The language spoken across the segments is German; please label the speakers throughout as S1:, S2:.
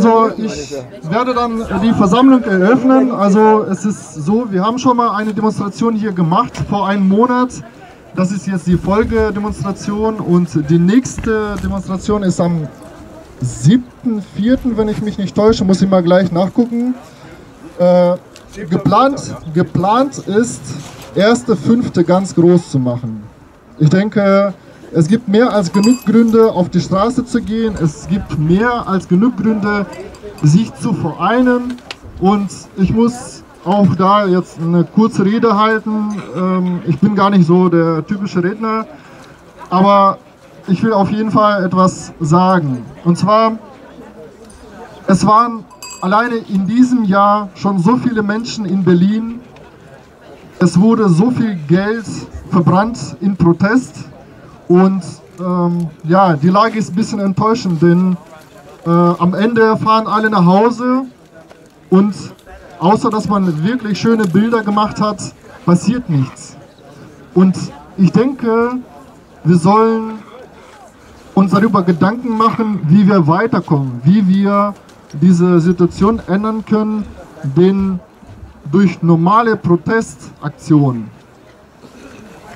S1: Also ich werde dann die Versammlung eröffnen. Also es ist so, wir haben schon mal eine Demonstration hier gemacht vor einem Monat. Das ist jetzt die Folgedemonstration und die nächste Demonstration ist am 7.4., wenn ich mich nicht täusche, muss ich mal gleich nachgucken. Äh, geplant, geplant ist, erste Fünfte ganz groß zu machen. Ich denke, es gibt mehr als genug Gründe, auf die Straße zu gehen. Es gibt mehr als genug Gründe, sich zu vereinen. Und ich muss auch da jetzt eine kurze Rede halten. Ähm, ich bin gar nicht so der typische Redner, aber ich will auf jeden Fall etwas sagen. Und zwar, es waren alleine in diesem Jahr schon so viele Menschen in Berlin. Es wurde so viel Geld verbrannt in Protest. Und ähm, ja, die Lage ist ein bisschen enttäuschend, denn äh, am Ende fahren alle nach Hause und außer dass man wirklich schöne Bilder gemacht hat, passiert nichts. Und ich denke, wir sollen uns darüber Gedanken machen, wie wir weiterkommen, wie wir diese Situation ändern können, denn durch normale Protestaktionen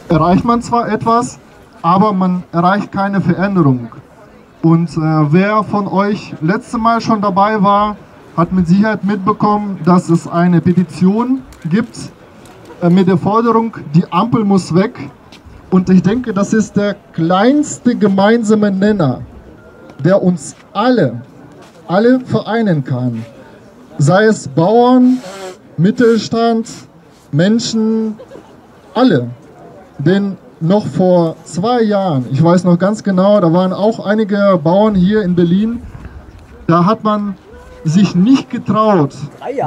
S1: erreicht man zwar etwas, aber man erreicht keine Veränderung. Und äh, wer von euch letzte Mal schon dabei war, hat mit Sicherheit mitbekommen, dass es eine Petition gibt äh, mit der Forderung, die Ampel muss weg. Und ich denke, das ist der kleinste gemeinsame Nenner, der uns alle, alle vereinen kann. Sei es Bauern, Mittelstand, Menschen, alle. Denn noch vor zwei Jahren, ich weiß noch ganz genau, da waren auch einige Bauern hier in Berlin, da hat man sich nicht getraut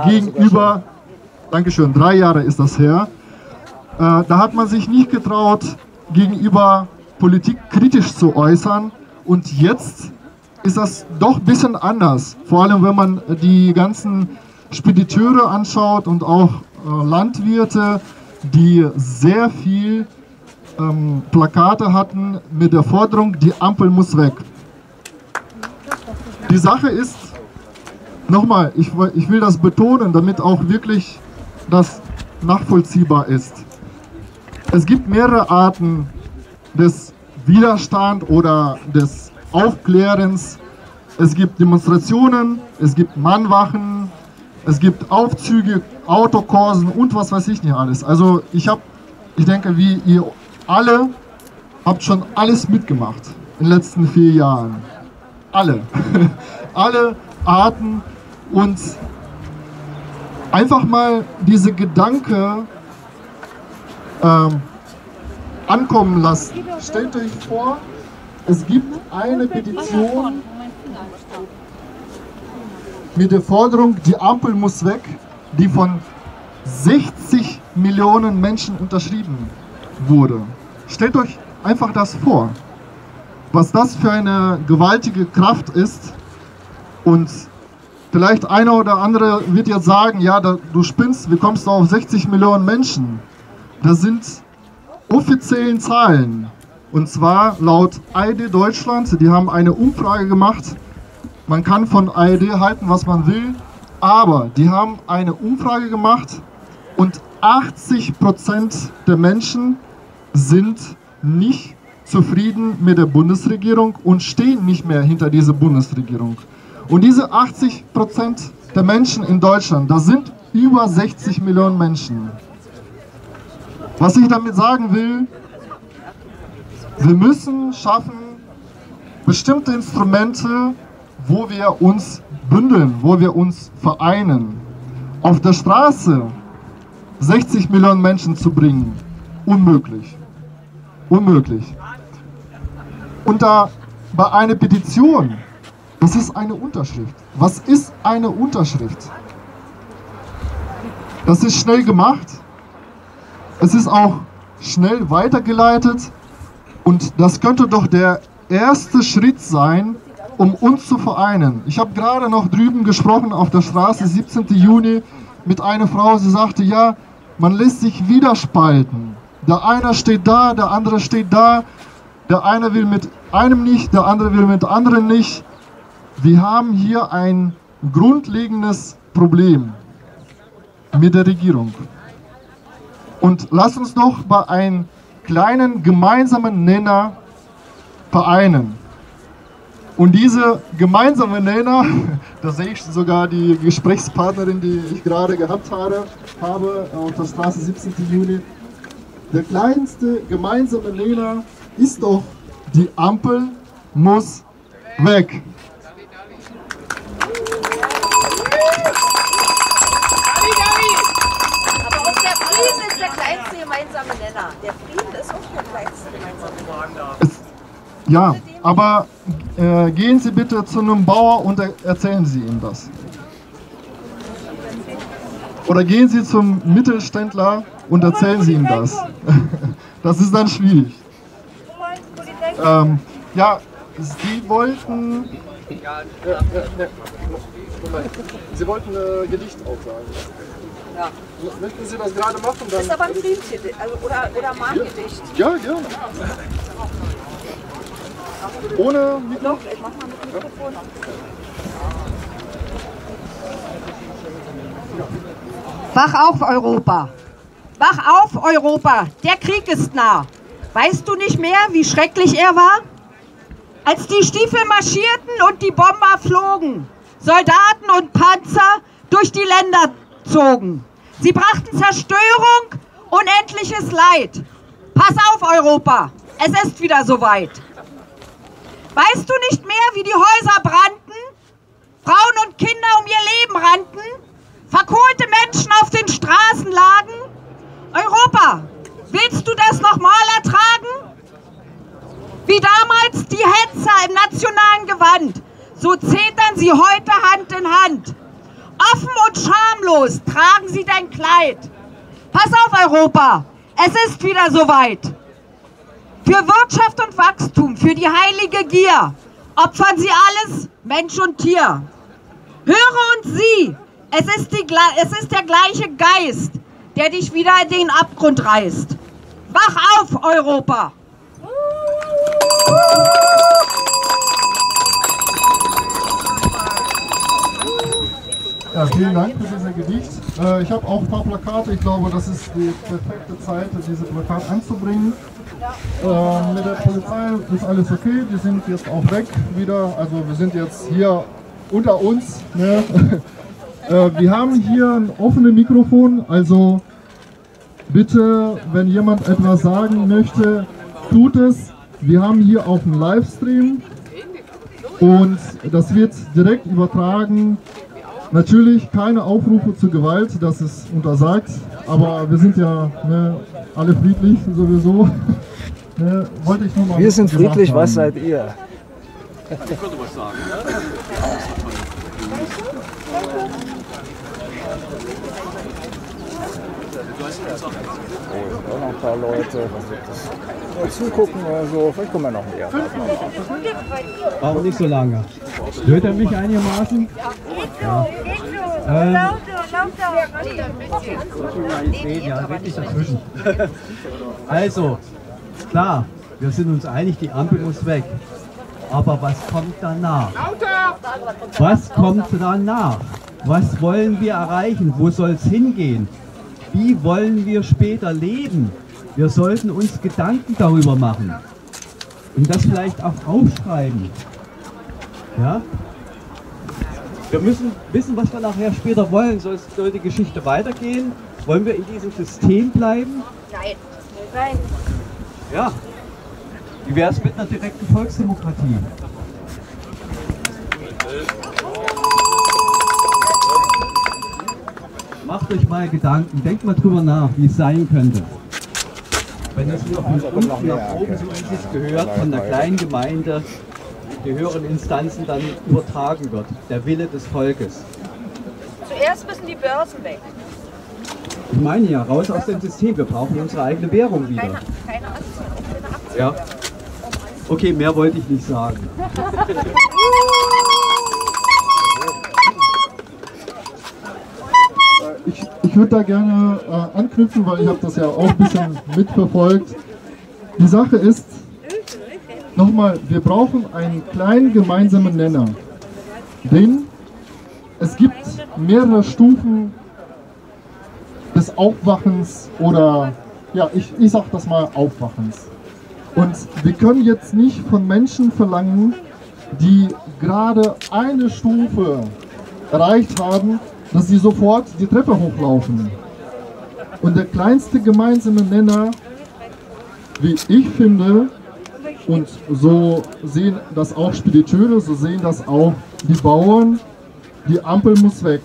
S1: gegenüber, Dankeschön, drei Jahre ist das her, äh, da hat man sich nicht getraut gegenüber Politik kritisch zu äußern. Und jetzt ist das doch ein bisschen anders, vor allem wenn man die ganzen Spediteure anschaut und auch äh, Landwirte, die sehr viel ähm, Plakate hatten mit der Forderung, die Ampel muss weg. Die Sache ist, nochmal, ich, ich will das betonen, damit auch wirklich das nachvollziehbar ist. Es gibt mehrere Arten des Widerstands oder des Aufklärens. Es gibt Demonstrationen, es gibt Mannwachen, es gibt Aufzüge, Autokorsen und was weiß ich nicht alles. Also ich habe, ich denke, wie ihr alle habt schon alles mitgemacht in den letzten vier Jahren. Alle. alle Arten und einfach mal diese Gedanke ähm, ankommen lassen. Stellt euch vor, es gibt eine Petition mit der Forderung, die Ampel muss weg, die von 60 Millionen Menschen unterschrieben wurde. Stellt euch einfach das vor, was das für eine gewaltige Kraft ist. Und vielleicht einer oder andere wird jetzt sagen, ja, da, du spinnst, wie kommst du auf 60 Millionen Menschen? Das sind offiziellen Zahlen. Und zwar laut ID Deutschland, die haben eine Umfrage gemacht. Man kann von ID halten, was man will, aber die haben eine Umfrage gemacht und 80 Prozent der Menschen sind nicht zufrieden mit der Bundesregierung und stehen nicht mehr hinter dieser Bundesregierung. Und diese 80 Prozent der Menschen in Deutschland, das sind über 60 Millionen Menschen. Was ich damit sagen will, wir müssen schaffen, bestimmte Instrumente, wo wir uns bündeln, wo wir uns vereinen. Auf der Straße 60 Millionen Menschen zu bringen, unmöglich. Unmöglich. Und da bei einer Petition, das ist eine Unterschrift. Was ist eine Unterschrift? Das ist schnell gemacht. Es ist auch schnell weitergeleitet. Und das könnte doch der erste Schritt sein, um uns zu vereinen. Ich habe gerade noch drüben gesprochen auf der Straße, 17. Juni, mit einer Frau. Sie sagte, ja, man lässt sich wieder spalten. Der eine steht da, der andere steht da. Der eine will mit einem nicht, der andere will mit anderen nicht. Wir haben hier ein grundlegendes Problem mit der Regierung. Und lasst uns doch bei einem kleinen gemeinsamen Nenner vereinen. Und diese gemeinsame Nenner, da sehe ich sogar die Gesprächspartnerin, die ich gerade gehabt habe, habe auf der Straße 17. Juni. Der kleinste gemeinsame Nenner ist doch, die Ampel muss weg.
S2: gemeinsame Nenner. Der Frieden ist auch der kleinste gemeinsame Nenner.
S1: Ja, aber äh, gehen Sie bitte zu einem Bauer und er erzählen Sie ihm das. Oder gehen Sie zum Mittelständler und erzählen Sie ihm das. Das ist dann schwierig. Ähm, ja, Sie wollten. Äh, äh, äh, Sie wollten äh, Gedicht aufsagen. Ja. Möchten Sie das gerade machen?
S2: Dann ist aber ein Filmtitel also, oder, oder Mahngedicht.
S1: Ja, gerne. Ohne Mikrofon?
S2: Doch, ich mach mal mit Mikrofon.
S3: Wach auf, Europa! Wach auf, Europa! Der Krieg ist nah. Weißt du nicht mehr, wie schrecklich er war? Als die Stiefel marschierten und die Bomber flogen, Soldaten und Panzer durch die Länder zogen. Sie brachten Zerstörung, unendliches Leid. Pass auf, Europa, es ist wieder soweit. Weißt du nicht mehr, wie die Häuser brannten, Frauen und Kinder um ihr Leben rannten, verkohlte Menschen auf den Straßen lagen? Europa, willst du das nochmal ertragen? Wie damals die Hetzer im nationalen Gewand, so zetern sie heute Hand in Hand. Offen und schamlos tragen sie dein Kleid. Pass auf, Europa, es ist wieder soweit. Für Wirtschaft und Wachstum, für die heilige Gier, opfern sie alles, Mensch und Tier. Höre und sieh, es ist, die, es ist der gleiche Geist, der dich wieder in den Abgrund reißt. Wach auf, Europa!
S1: Ja, vielen Dank für dieses Gedicht. Äh, ich habe auch ein paar Plakate. Ich glaube, das ist die perfekte Zeit, diese Plakate anzubringen. Äh, mit der Polizei ist alles okay. Die sind jetzt auch weg wieder. Also wir sind jetzt hier unter uns. Ne? äh, wir haben hier ein offenes Mikrofon. Also bitte, wenn jemand etwas sagen möchte, tut es. Wir haben hier auch einen Livestream und das wird direkt übertragen Natürlich keine Aufrufe zur Gewalt, das ist untersagt, aber wir sind ja ne, alle friedlich sowieso. ne, wollte ich nur mal
S4: wir sind friedlich, was seid ihr?
S5: Ich würde was sagen.
S4: Noch ein paar Leute mal zugucken oder so. Vielleicht kommen wir noch mehr.
S6: Warum nicht so lange? Hört er mich einigermaßen? Ja. Ähm. Also, klar, wir sind uns einig, die Ampel muss weg. Aber was kommt danach? Was kommt danach? Was wollen wir erreichen? Wo soll es hingehen? Wie wollen wir später leben? Wir sollten uns Gedanken darüber machen und das vielleicht auch aufschreiben. Ja? Wir müssen wissen, was wir nachher später wollen. Soll, soll die Geschichte weitergehen? Wollen wir in diesem System bleiben?
S2: Nein. Nein.
S6: Ja. Wie wäre es mit einer direkten Volksdemokratie? Macht euch mal Gedanken, denkt mal drüber nach, wie es sein könnte. Wenn es nur von unten nach oben, so wie es gehört, von der kleinen Gemeinde die höheren Instanzen dann übertragen wird, der Wille des Volkes.
S2: Zuerst müssen die Börsen weg.
S6: Ich meine ja, raus aus dem System, wir brauchen unsere eigene Währung wieder.
S2: Keine, keine Aktien, auch keine Aktien.
S6: Ja. Okay, mehr wollte ich nicht sagen.
S1: Ich, würde da gerne äh, anknüpfen, weil ich habe das ja auch ein bisschen mitverfolgt. Die Sache ist, nochmal, wir brauchen einen kleinen gemeinsamen Nenner. Den es gibt mehrere Stufen des Aufwachens oder, ja, ich, ich sag das mal Aufwachens. Und wir können jetzt nicht von Menschen verlangen, die gerade eine Stufe erreicht haben, dass sie sofort die Treppe hochlaufen. Und der kleinste gemeinsame Nenner, wie ich finde, und so sehen das auch Spediteure, so sehen das auch die Bauern, die Ampel muss weg.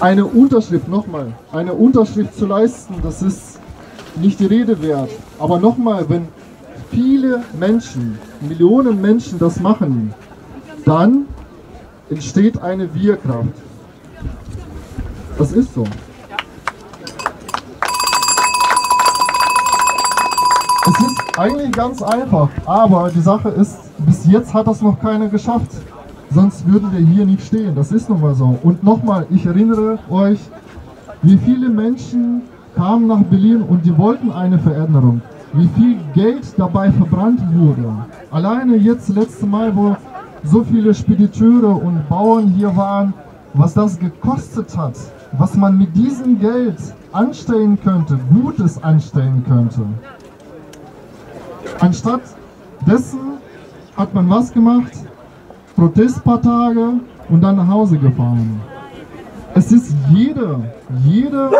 S1: Eine Unterschrift, nochmal, eine Unterschrift zu leisten, das ist nicht die Rede wert. Aber nochmal, wenn viele Menschen, Millionen Menschen das machen, dann entsteht eine Wir-Kraft. Das ist so. Es ist eigentlich ganz einfach, aber die Sache ist, bis jetzt hat das noch keiner geschafft. Sonst würden wir hier nicht stehen. Das ist nun mal so. Und nochmal, ich erinnere euch, wie viele Menschen kamen nach Berlin und die wollten eine Veränderung. Wie viel Geld dabei verbrannt wurde. Alleine jetzt, letzte Mal, wo so viele Spediteure und Bauern hier waren, was das gekostet hat, was man mit diesem Geld anstellen könnte, Gutes anstellen könnte. Anstatt dessen hat man was gemacht? Protest paar Tage und dann nach Hause gefahren. Es ist jede, jede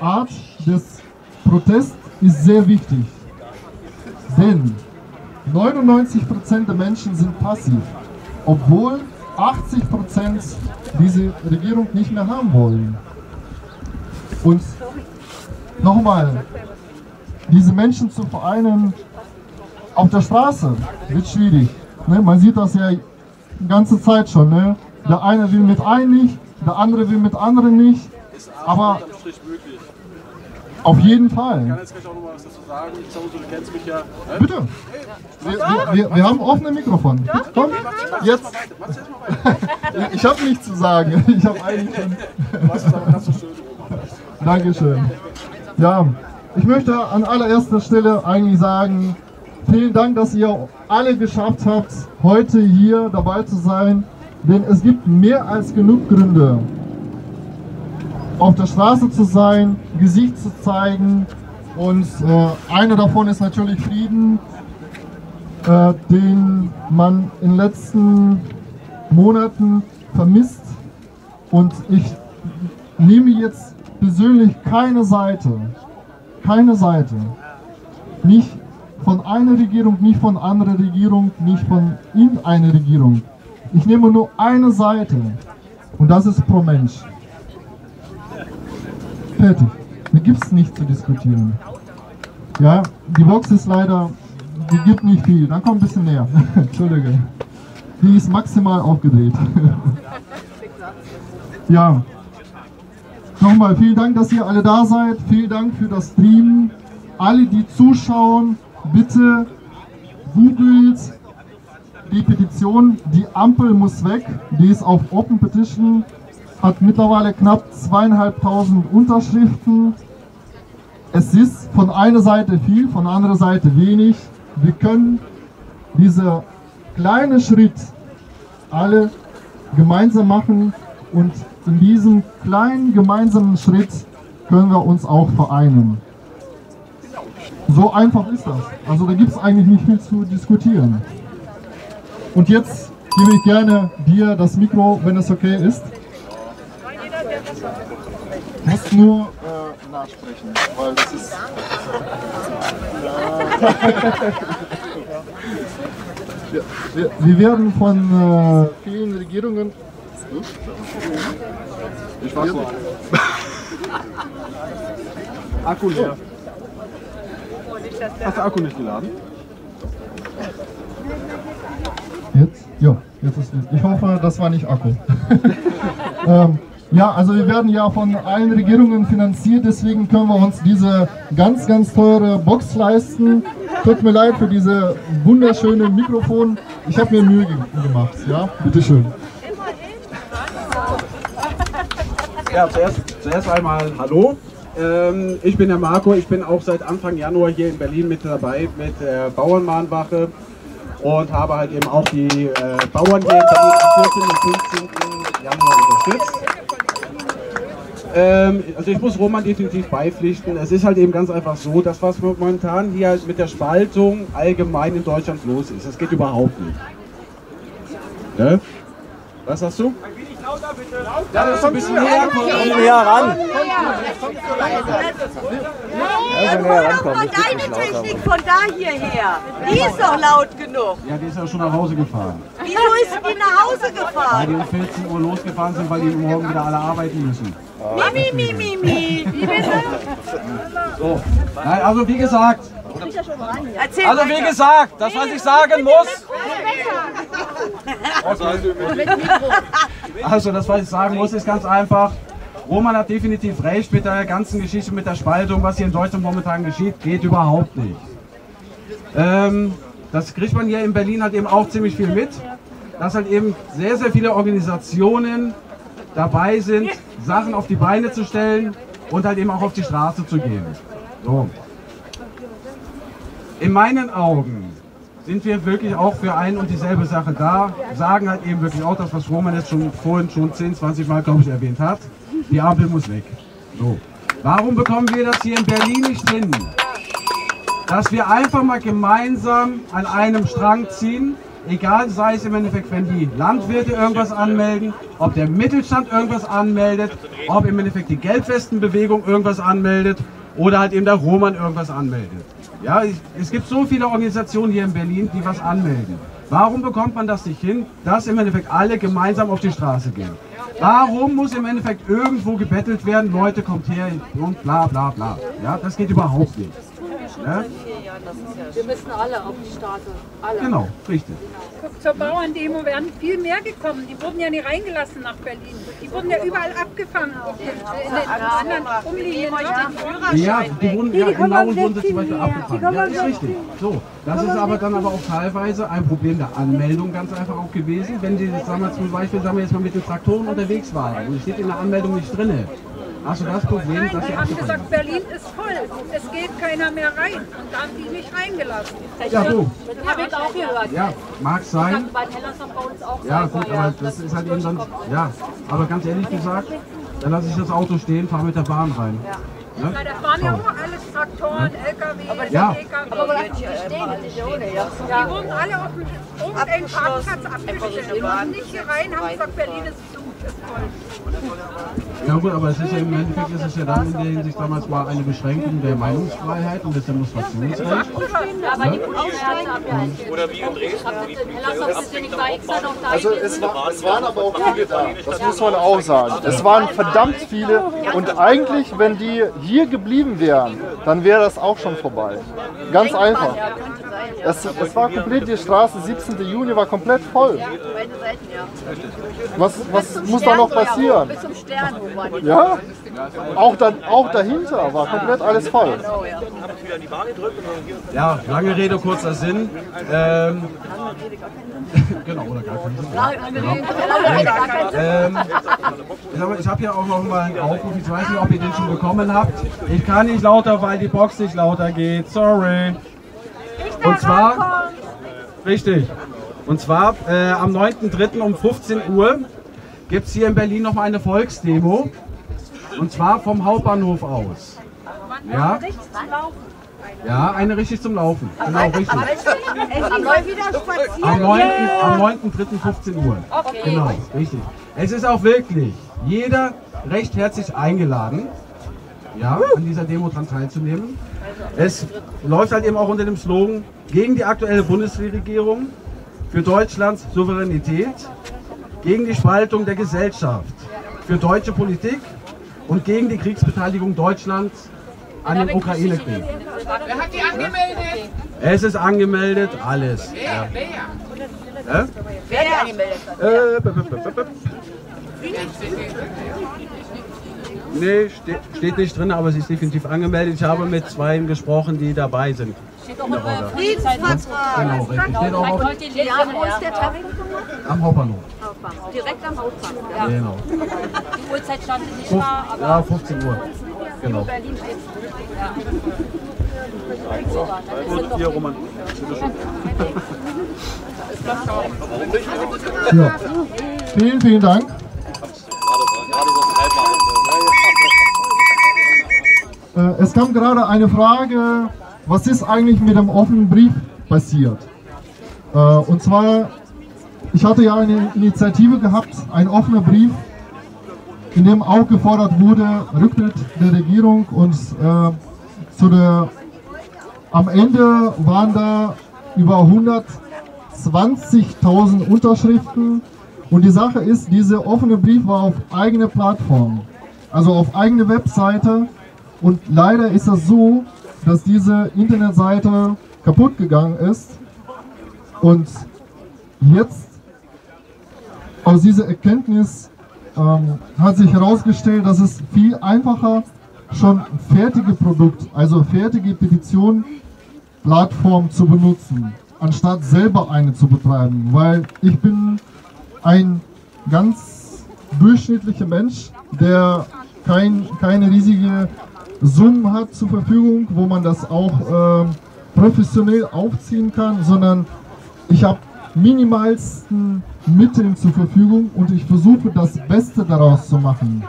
S1: Art des Protests ist sehr wichtig. Denn 99% der Menschen sind passiv, obwohl 80% diese Regierung nicht mehr haben wollen. Und nochmal, diese Menschen zu vereinen auf der Straße wird schwierig. Ne? Man sieht das ja die ganze Zeit schon. Ne? Der eine will mit einem nicht, der andere will mit anderen nicht. Aber. Auf jeden
S5: Ich kann
S1: Fall.
S5: jetzt gleich auch noch mal was dazu sagen. Ich so, du kennst mich ja. Hä?
S1: Bitte. Wir, wir, wir, wir haben offene Mikrofon. Komm, jetzt. Ich habe nichts zu sagen. Ich habe eigentlich schon.
S5: Du hast es aber ganz so schön gemacht.
S1: Dankeschön. Ja, ich möchte an allererster Stelle eigentlich sagen, vielen Dank, dass ihr alle geschafft habt, heute hier dabei zu sein. Denn es gibt mehr als genug Gründe, auf der Straße zu sein, Gesicht zu zeigen. Und äh, einer davon ist natürlich Frieden, äh, den man in den letzten Monaten vermisst. Und ich nehme jetzt persönlich keine Seite. Keine Seite. Nicht von einer Regierung, nicht von anderer Regierung, nicht von irgendeiner Regierung. Ich nehme nur eine Seite. Und das ist pro Mensch. Fertig. Da gibt es nichts zu diskutieren. Ja, die Box ist leider, die gibt nicht viel. Dann komm ein bisschen näher. Entschuldige. Die ist maximal aufgedreht. ja. Nochmal vielen Dank, dass ihr alle da seid. Vielen Dank für das Streamen. Alle, die zuschauen, bitte googelt die Petition Die Ampel muss weg. Die ist auf Open Petition, hat mittlerweile knapp zweieinhalbtausend Unterschriften. Es ist von einer Seite viel, von der anderen Seite wenig. Wir können diese kleine Schritt alle gemeinsam machen und in diesem kleinen gemeinsamen Schritt können wir uns auch vereinen. So einfach ist das. Also da gibt es eigentlich nicht viel zu diskutieren. Und jetzt gebe ich gerne dir das Mikro, wenn es okay ist. Du musst nur äh, nachsprechen, weil das ist. Ja. wir, wir werden von äh, vielen Regierungen.
S5: Ich weiß noch. Akku leer. Hast du Akku nicht geladen?
S1: Jetzt? Ja, jetzt ist es. Ich hoffe, das war nicht Akku. ähm, ja, also wir werden ja von allen Regierungen finanziert, deswegen können wir uns diese ganz, ganz teure Box leisten. Tut mir leid für diese wunderschöne Mikrofon. Ich habe mir Mühe ge gemacht. Ja, bitteschön.
S5: Ja, zuerst, zuerst einmal Hallo. Ähm, ich bin der Marco, ich bin auch seit Anfang Januar hier in Berlin mit dabei mit der Bauernmahnwache. und habe halt eben auch die äh, Bauern hier in Berlin am 14. und 15. Januar unterstützt. Ähm, also ich muss Roman definitiv beipflichten. Es ist halt eben ganz einfach so, dass was momentan hier mit der Spaltung allgemein in Deutschland los ist. Das geht überhaupt nicht. Ne? Was sagst du? Ja, das ist ein bisschen näher.
S4: Komm näher ran.
S2: Ja, hol doch mal deine Technik von da hierher. Die ist doch laut genug.
S5: Ja, die ist ja schon nach Hause gefahren.
S2: Wieso ist die nach Hause
S5: Weil
S2: gefahren?
S5: die um 14 Uhr losgefahren sind, weil die morgen wieder alle arbeiten müssen.
S2: Mi, mi, mi, mi. Wie bitte?
S5: So. Nein, also wie gesagt,
S7: Also wie gesagt, das was ich sagen muss,
S5: also das, was ich sagen muss, ist ganz einfach. Roman hat definitiv recht mit der ganzen Geschichte, mit der Spaltung, was hier in Deutschland momentan geschieht, geht überhaupt nicht. Ähm, das kriegt man hier in Berlin halt eben auch ziemlich viel mit, dass halt eben sehr, sehr viele Organisationen dabei sind, Sachen auf die Beine zu stellen und halt eben auch auf die Straße zu gehen. So. In meinen Augen sind wir wirklich auch für ein und dieselbe Sache da, sagen halt eben wirklich auch das, was Roman jetzt schon vorhin schon 10, 20 Mal, glaube ich, erwähnt hat. Die Ampel muss weg. So. Warum bekommen wir das hier in Berlin nicht hin? Dass wir einfach mal gemeinsam an einem Strang ziehen, egal sei es im Endeffekt, wenn die Landwirte irgendwas anmelden, ob der Mittelstand irgendwas anmeldet, ob im Endeffekt die Gelbwestenbewegung irgendwas anmeldet oder halt eben der Roman irgendwas anmeldet. Ja, es gibt so viele Organisationen hier in Berlin, die was anmelden. Warum bekommt man das nicht hin, dass im Endeffekt alle gemeinsam auf die Straße gehen? Warum muss im Endeffekt irgendwo gebettelt werden, Leute kommt her und bla bla bla. Ja, das geht überhaupt nicht. Ja?
S8: Wir müssen alle auf die Straße. Alle.
S5: Genau, richtig.
S9: Guck, zur Bauerndemo wären viel mehr gekommen. Die wurden ja nicht reingelassen nach Berlin. Die wurden ja überall abgefangen. Auf den, in den anderen umliegenden.
S5: Ja, die wurden, ja, in Lauen wurden sie zum Beispiel abgefangen. Ja, ist richtig. So, das ist aber dann aber auch teilweise ein Problem der Anmeldung ganz einfach auch gewesen. Wenn Sie, sagen wir zum Beispiel, sagen wir jetzt mal mit den Traktoren unterwegs waren und es steht in der Anmeldung nicht drin, du das Problem,
S9: Nein,
S5: dass
S9: die
S5: sie
S9: haben gesagt, Berlin ist voll. Es geht keiner mehr rein. Und da haben die nicht reingelassen.
S5: Ja, du.
S8: Das habe ich auch gehört.
S5: Ja, mag sein.
S8: Bei Hellersdorf bei uns auch
S5: Ja,
S8: sein
S5: gut, aber das ist halt eben dann, ja, aber ganz ehrlich gesagt, dann lasse ich das Auto stehen, fahre mit der Bahn rein. Ne?
S9: Ja, das waren ja auch alles Traktoren, LKW,
S5: Ja.
S9: PKW.
S8: Aber lassen Sie stehen, ja.
S9: Die wurden alle auf dem irgendeinen Parkplatz abgestellt. Die wollten nicht hier rein, haben gesagt, Berlin ist zu, ist voll.
S5: Ja gut, aber es ist ja im Endeffekt ist es ja dann in der Hinsicht damals war eine Beschränkung der Meinungsfreiheit und des Demonstrationsrechts.
S8: Ja, aber die Polizei haben ja halt Oder wie in Dresden, wo die
S1: Also es, war, es waren aber auch viele da, das muss man auch sagen. Es waren verdammt viele und eigentlich, wenn die hier geblieben wären, dann wäre das auch schon vorbei. Ganz einfach. Es, es war komplett, die Straße 17. Juni war komplett voll.
S8: Beide Seiten, ja.
S1: Was, was muss da noch passieren?
S8: Bis zum Stern?
S1: Ja, auch, da, auch dahinter war komplett alles voll.
S5: Ja, lange Rede, kurzer Sinn. Ähm, genau, oder gar keinen Sinn. Ähm, ich sag mal, ich habe hier auch noch mal einen Aufruf, ich weiß nicht, ob ihr den schon bekommen habt. Ich kann nicht lauter, weil die Box nicht lauter geht, sorry. Und zwar, richtig, und zwar äh, am 9.3. um 15 Uhr gibt es hier in Berlin noch mal eine Volksdemo. Und zwar vom Hauptbahnhof aus. Ja? Ja, eine richtig zum Laufen. Genau, richtig. Am 9. Am 9.3. 15 Uhr. Genau, richtig. Es ist auch wirklich jeder recht herzlich eingeladen, ja, an dieser Demo dran teilzunehmen. Es läuft halt eben auch unter dem Slogan gegen die aktuelle Bundesregierung, für Deutschlands Souveränität, gegen die Spaltung der Gesellschaft, für deutsche Politik und gegen die Kriegsbeteiligung Deutschlands an dem Ukraine-Krieg.
S7: wer hat die angemeldet?
S5: Es ist angemeldet, alles. Ja.
S8: Wer die angemeldet hat.
S5: Äh, b- b- b- b- Nee, ste steht nicht drin, aber sie ist definitiv angemeldet. Ich habe mit zwei gesprochen, die dabei sind.
S8: Steht doch in eurer
S2: Friedensvertrag.
S5: Genau, richtig. Steht auch auf,
S8: lesen?
S2: Wo ist der Termin gemacht?
S5: am Hauptbahnhof.
S2: Direkt am Hauptbahnhof. Ja.
S5: Genau.
S8: Die Uhrzeit stand nicht da, aber
S5: ja, 15 Uhr. Genau.
S8: Berlin steht. Ja. Dann ist es doch
S1: Ja. Vielen, vielen Dank. Äh, Es kam gerade eine Frage, was ist eigentlich mit dem offenen Brief passiert? Äh, Und zwar, ich hatte ja eine Initiative gehabt, ein offener Brief, in dem auch gefordert wurde, Rücktritt der Regierung und äh, zu der, am Ende waren da über 120.000 Unterschriften und die Sache ist, dieser offene Brief war auf eigene Plattform, also auf eigene Webseite und leider ist es so, dass diese Internetseite kaputt gegangen ist und jetzt aus dieser Erkenntnis ähm, hat sich herausgestellt, dass es viel einfacher schon fertige Produkte, also fertige Petition Plattform zu benutzen, anstatt selber eine zu betreiben, weil ich bin ein ganz durchschnittlicher Mensch, der kein, keine riesige Summen hat zur Verfügung, wo man das auch ähm, professionell aufziehen kann, sondern ich habe minimalsten Mitteln zur Verfügung und ich versuche das Beste daraus zu machen.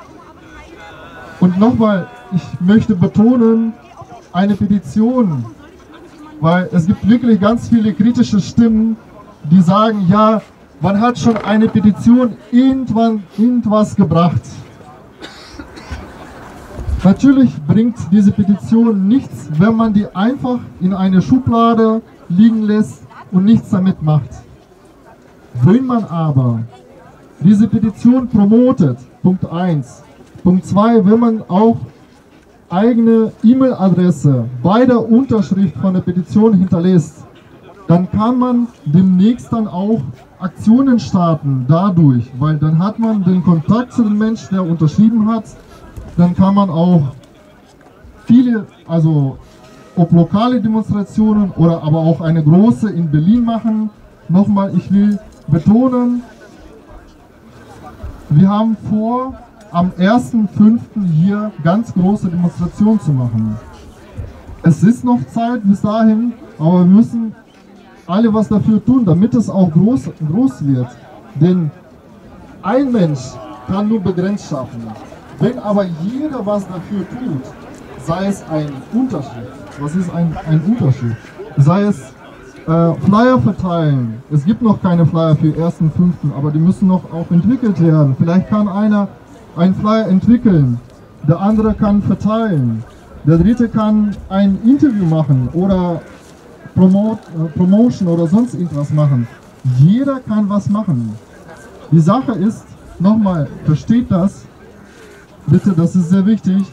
S1: Und nochmal, ich möchte betonen, eine Petition, weil es gibt wirklich ganz viele kritische Stimmen, die sagen, ja, man hat schon eine Petition irgendwann irgendwas gebracht. Natürlich bringt diese Petition nichts, wenn man die einfach in eine Schublade liegen lässt und nichts damit macht. Wenn man aber diese Petition promotet, Punkt 1, Punkt 2, wenn man auch eigene E-Mail-Adresse bei der Unterschrift von der Petition hinterlässt, dann kann man demnächst dann auch Aktionen starten dadurch, weil dann hat man den Kontakt zu dem Menschen, der unterschrieben hat, dann kann man auch viele, also ob lokale Demonstrationen oder aber auch eine große in Berlin machen. Nochmal, ich will betonen, wir haben vor, am 1.5. hier ganz große Demonstrationen zu machen. Es ist noch Zeit bis dahin, aber wir müssen alle was dafür tun, damit es auch groß, groß wird. Denn ein Mensch kann nur begrenzt schaffen. Wenn aber jeder was dafür tut, sei es ein Unterschied, was ist ein, ein Unterschied? Sei es äh, Flyer verteilen. Es gibt noch keine Flyer für 1.5., aber die müssen noch auch entwickelt werden. Vielleicht kann einer einen Flyer entwickeln, der andere kann verteilen, der dritte kann ein Interview machen oder Promote, äh, Promotion oder sonst irgendwas machen. Jeder kann was machen. Die Sache ist, nochmal, versteht das, bitte, das ist sehr wichtig,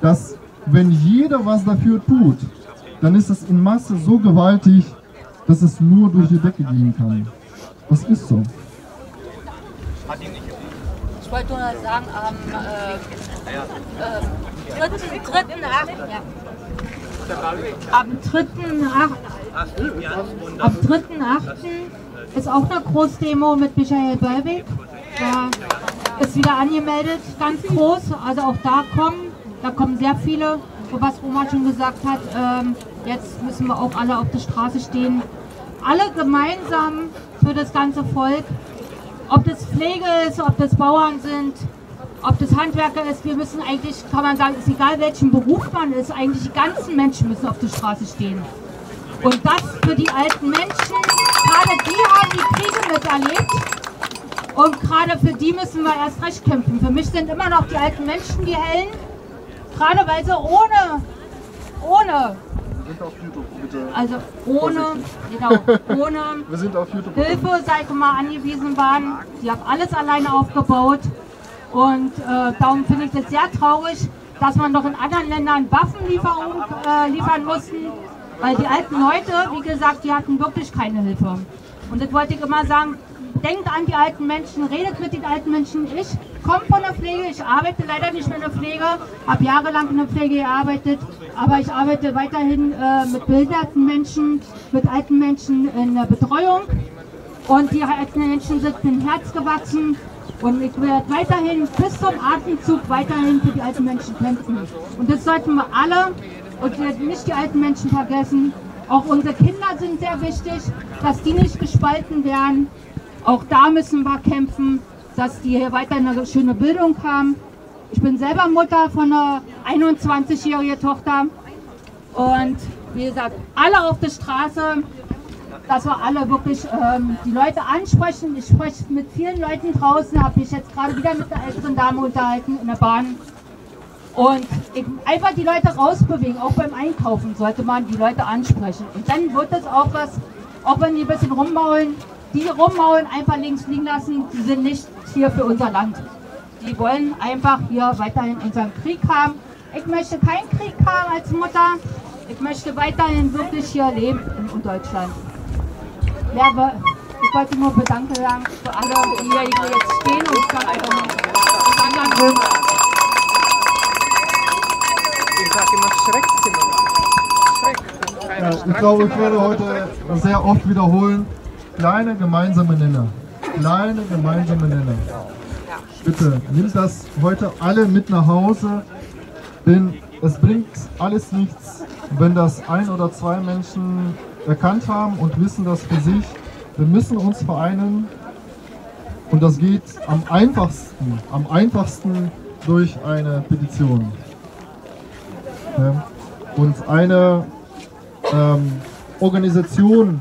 S1: dass wenn jeder was dafür tut, dann ist es in Masse so gewaltig, dass es nur durch die Decke gehen kann. Das ist so.
S8: Ich wollte nur sagen, am äh, äh, 3.8. Ja. Am 3.8. Am 3.8. ist auch eine Großdemo mit Michael Böllweg. Da ist wieder angemeldet, ganz groß. Also auch da kommen, da kommen sehr viele. Und was Oma schon gesagt hat, ähm, jetzt müssen wir auch alle auf der Straße stehen. Alle gemeinsam für das ganze Volk. Ob das Pflege ist, ob das Bauern sind, ob das Handwerker ist, wir müssen eigentlich, kann man sagen, ist egal welchen Beruf man ist, eigentlich die ganzen Menschen müssen auf der Straße stehen. Und das für die alten Menschen, gerade die haben die Kriege miterlebt. Und gerade für die müssen wir erst recht kämpfen. Für mich sind immer noch die alten Menschen die Hellen. Gerade weil sie ohne, ohne,
S1: Wir sind auf YouTube, bitte.
S8: also ohne, genau, ohne
S1: Wir sind auf YouTube.
S8: Hilfe, sag ich mal, angewiesen waren. Sie haben alles alleine aufgebaut. Und äh, darum finde ich es sehr traurig, dass man noch in anderen Ländern Waffenlieferung äh, liefern mussten. Weil die alten Leute, wie gesagt, die hatten wirklich keine Hilfe. Und das wollte ich immer sagen, denkt an die alten Menschen, redet mit den alten Menschen. Ich komme von der Pflege, ich arbeite leider nicht mehr in der Pflege, habe jahrelang in der Pflege gearbeitet, aber ich arbeite weiterhin äh, mit behinderten Menschen, mit alten Menschen in der Betreuung. Und die alten Menschen sind mir Herz gewachsen. Und ich werde weiterhin bis zum Atemzug weiterhin für die alten Menschen kämpfen. Und das sollten wir alle und nicht die alten Menschen vergessen, Auch unsere Kinder sind sehr wichtig, dass die nicht gespalten werden. Auch da müssen wir kämpfen, dass die hier weiter eine schöne Bildung haben. Ich bin selber Mutter von einer 21-jährigen Tochter. Und wie gesagt, alle auf der Straße, dass wir alle wirklich ähm, die Leute ansprechen. Ich spreche mit vielen Leuten draußen, habe mich jetzt gerade wieder mit einer älteren Dame unterhalten in der Bahn. Und einfach die Leute rausbewegen, auch beim Einkaufen sollte man die Leute ansprechen. Und dann wird es auch was, auch wenn die ein bisschen rummaulen, die rummaulen einfach links liegen lassen, die sind nicht hier für unser Land. Die wollen einfach hier weiterhin unseren Krieg haben. Ich möchte keinen Krieg haben als Mutter. Ich möchte weiterhin wirklich hier leben in Deutschland. Ja, aber ich wollte nur bedanken sagen für alle, die hier jetzt stehen und ich kann einfach mal anderen.
S7: Ich sag immer Schreck. Schreck.
S1: Ja, ich glaube, ich werde heute sehr oft wiederholen, kleine gemeinsame Nenner. Kleine gemeinsame Nenner. Bitte, nimmt das heute alle mit nach Hause, denn es bringt alles nichts, wenn das ein oder zwei Menschen erkannt haben und wissen das für sich. Wir müssen uns vereinen und das geht am einfachsten, am einfachsten durch eine Petition. Und eine ähm, Organisation,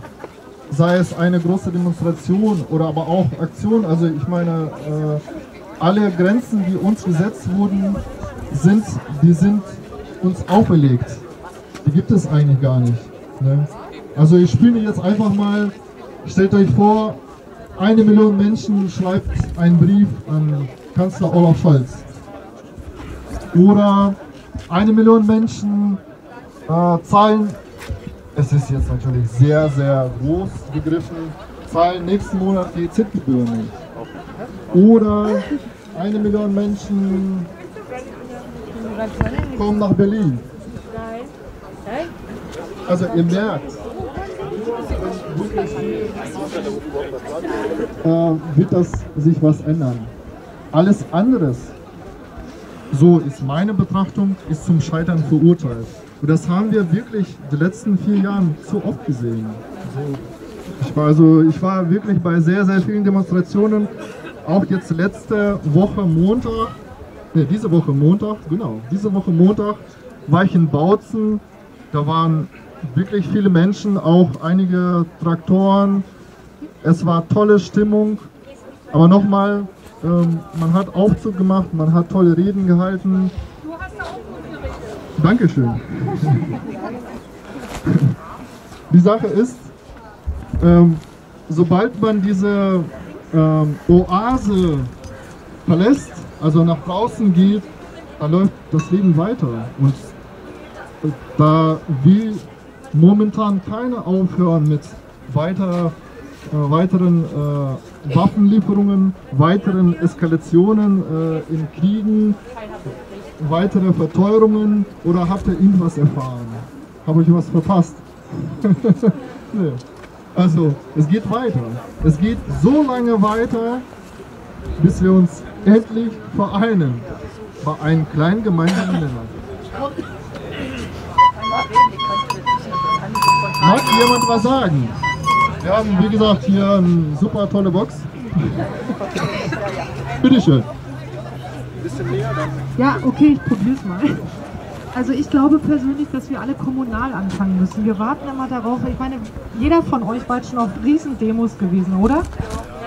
S1: sei es eine große Demonstration oder aber auch Aktion, also ich meine, äh, alle Grenzen, die uns gesetzt wurden, sind, die sind uns auferlegt. Die gibt es eigentlich gar nicht. Ne? Also ich spiele jetzt einfach mal, stellt euch vor, eine Million Menschen schreibt einen Brief an Kanzler Olaf Scholz. Oder eine Million Menschen äh, zahlen, es ist jetzt natürlich sehr, sehr groß gegriffen, zahlen nächsten Monat die GEZ-Gebühren nicht. Oder eine Million Menschen kommen nach Berlin. Also ihr merkt, äh, wird das sich was ändern. Alles anderes, so ist meine Betrachtung, ist zum Scheitern verurteilt. Und das haben wir wirklich die letzten vier Jahren zu oft gesehen. Also ich, war also, ich war wirklich bei sehr, sehr vielen Demonstrationen, auch jetzt letzte Woche Montag, ne, diese Woche Montag, genau, diese Woche Montag war ich in Bautzen, da waren wirklich viele Menschen, auch einige Traktoren. Es war tolle Stimmung. Aber nochmal, ähm, man hat Aufzug gemacht, man hat tolle Reden gehalten.
S9: Du hast da auch gut geredet.
S1: Dankeschön. Die Sache ist, ähm, sobald man diese ähm, Oase verlässt, also nach draußen geht, dann läuft das Leben weiter. Und da will momentan keiner aufhören mit weiter, äh, weiteren äh, Waffenlieferungen, weiteren Eskalationen äh, in Kriegen, weitere Verteuerungen oder habt ihr irgendwas erfahren? Habe ich was verpasst? nee. Also, es geht weiter. Es geht so lange weiter, bis wir uns endlich vereinen bei einem kleinen gemeinsamen Nenner. Mag jemand was sagen? Wir haben, wie gesagt, hier eine super tolle Box. Bitteschön.
S10: Ja, okay, ich probier's mal. Also ich glaube persönlich, dass wir alle kommunal anfangen müssen. Wir warten immer darauf, ich meine, jeder von euch war jetzt schon auf Riesendemos gewesen, oder?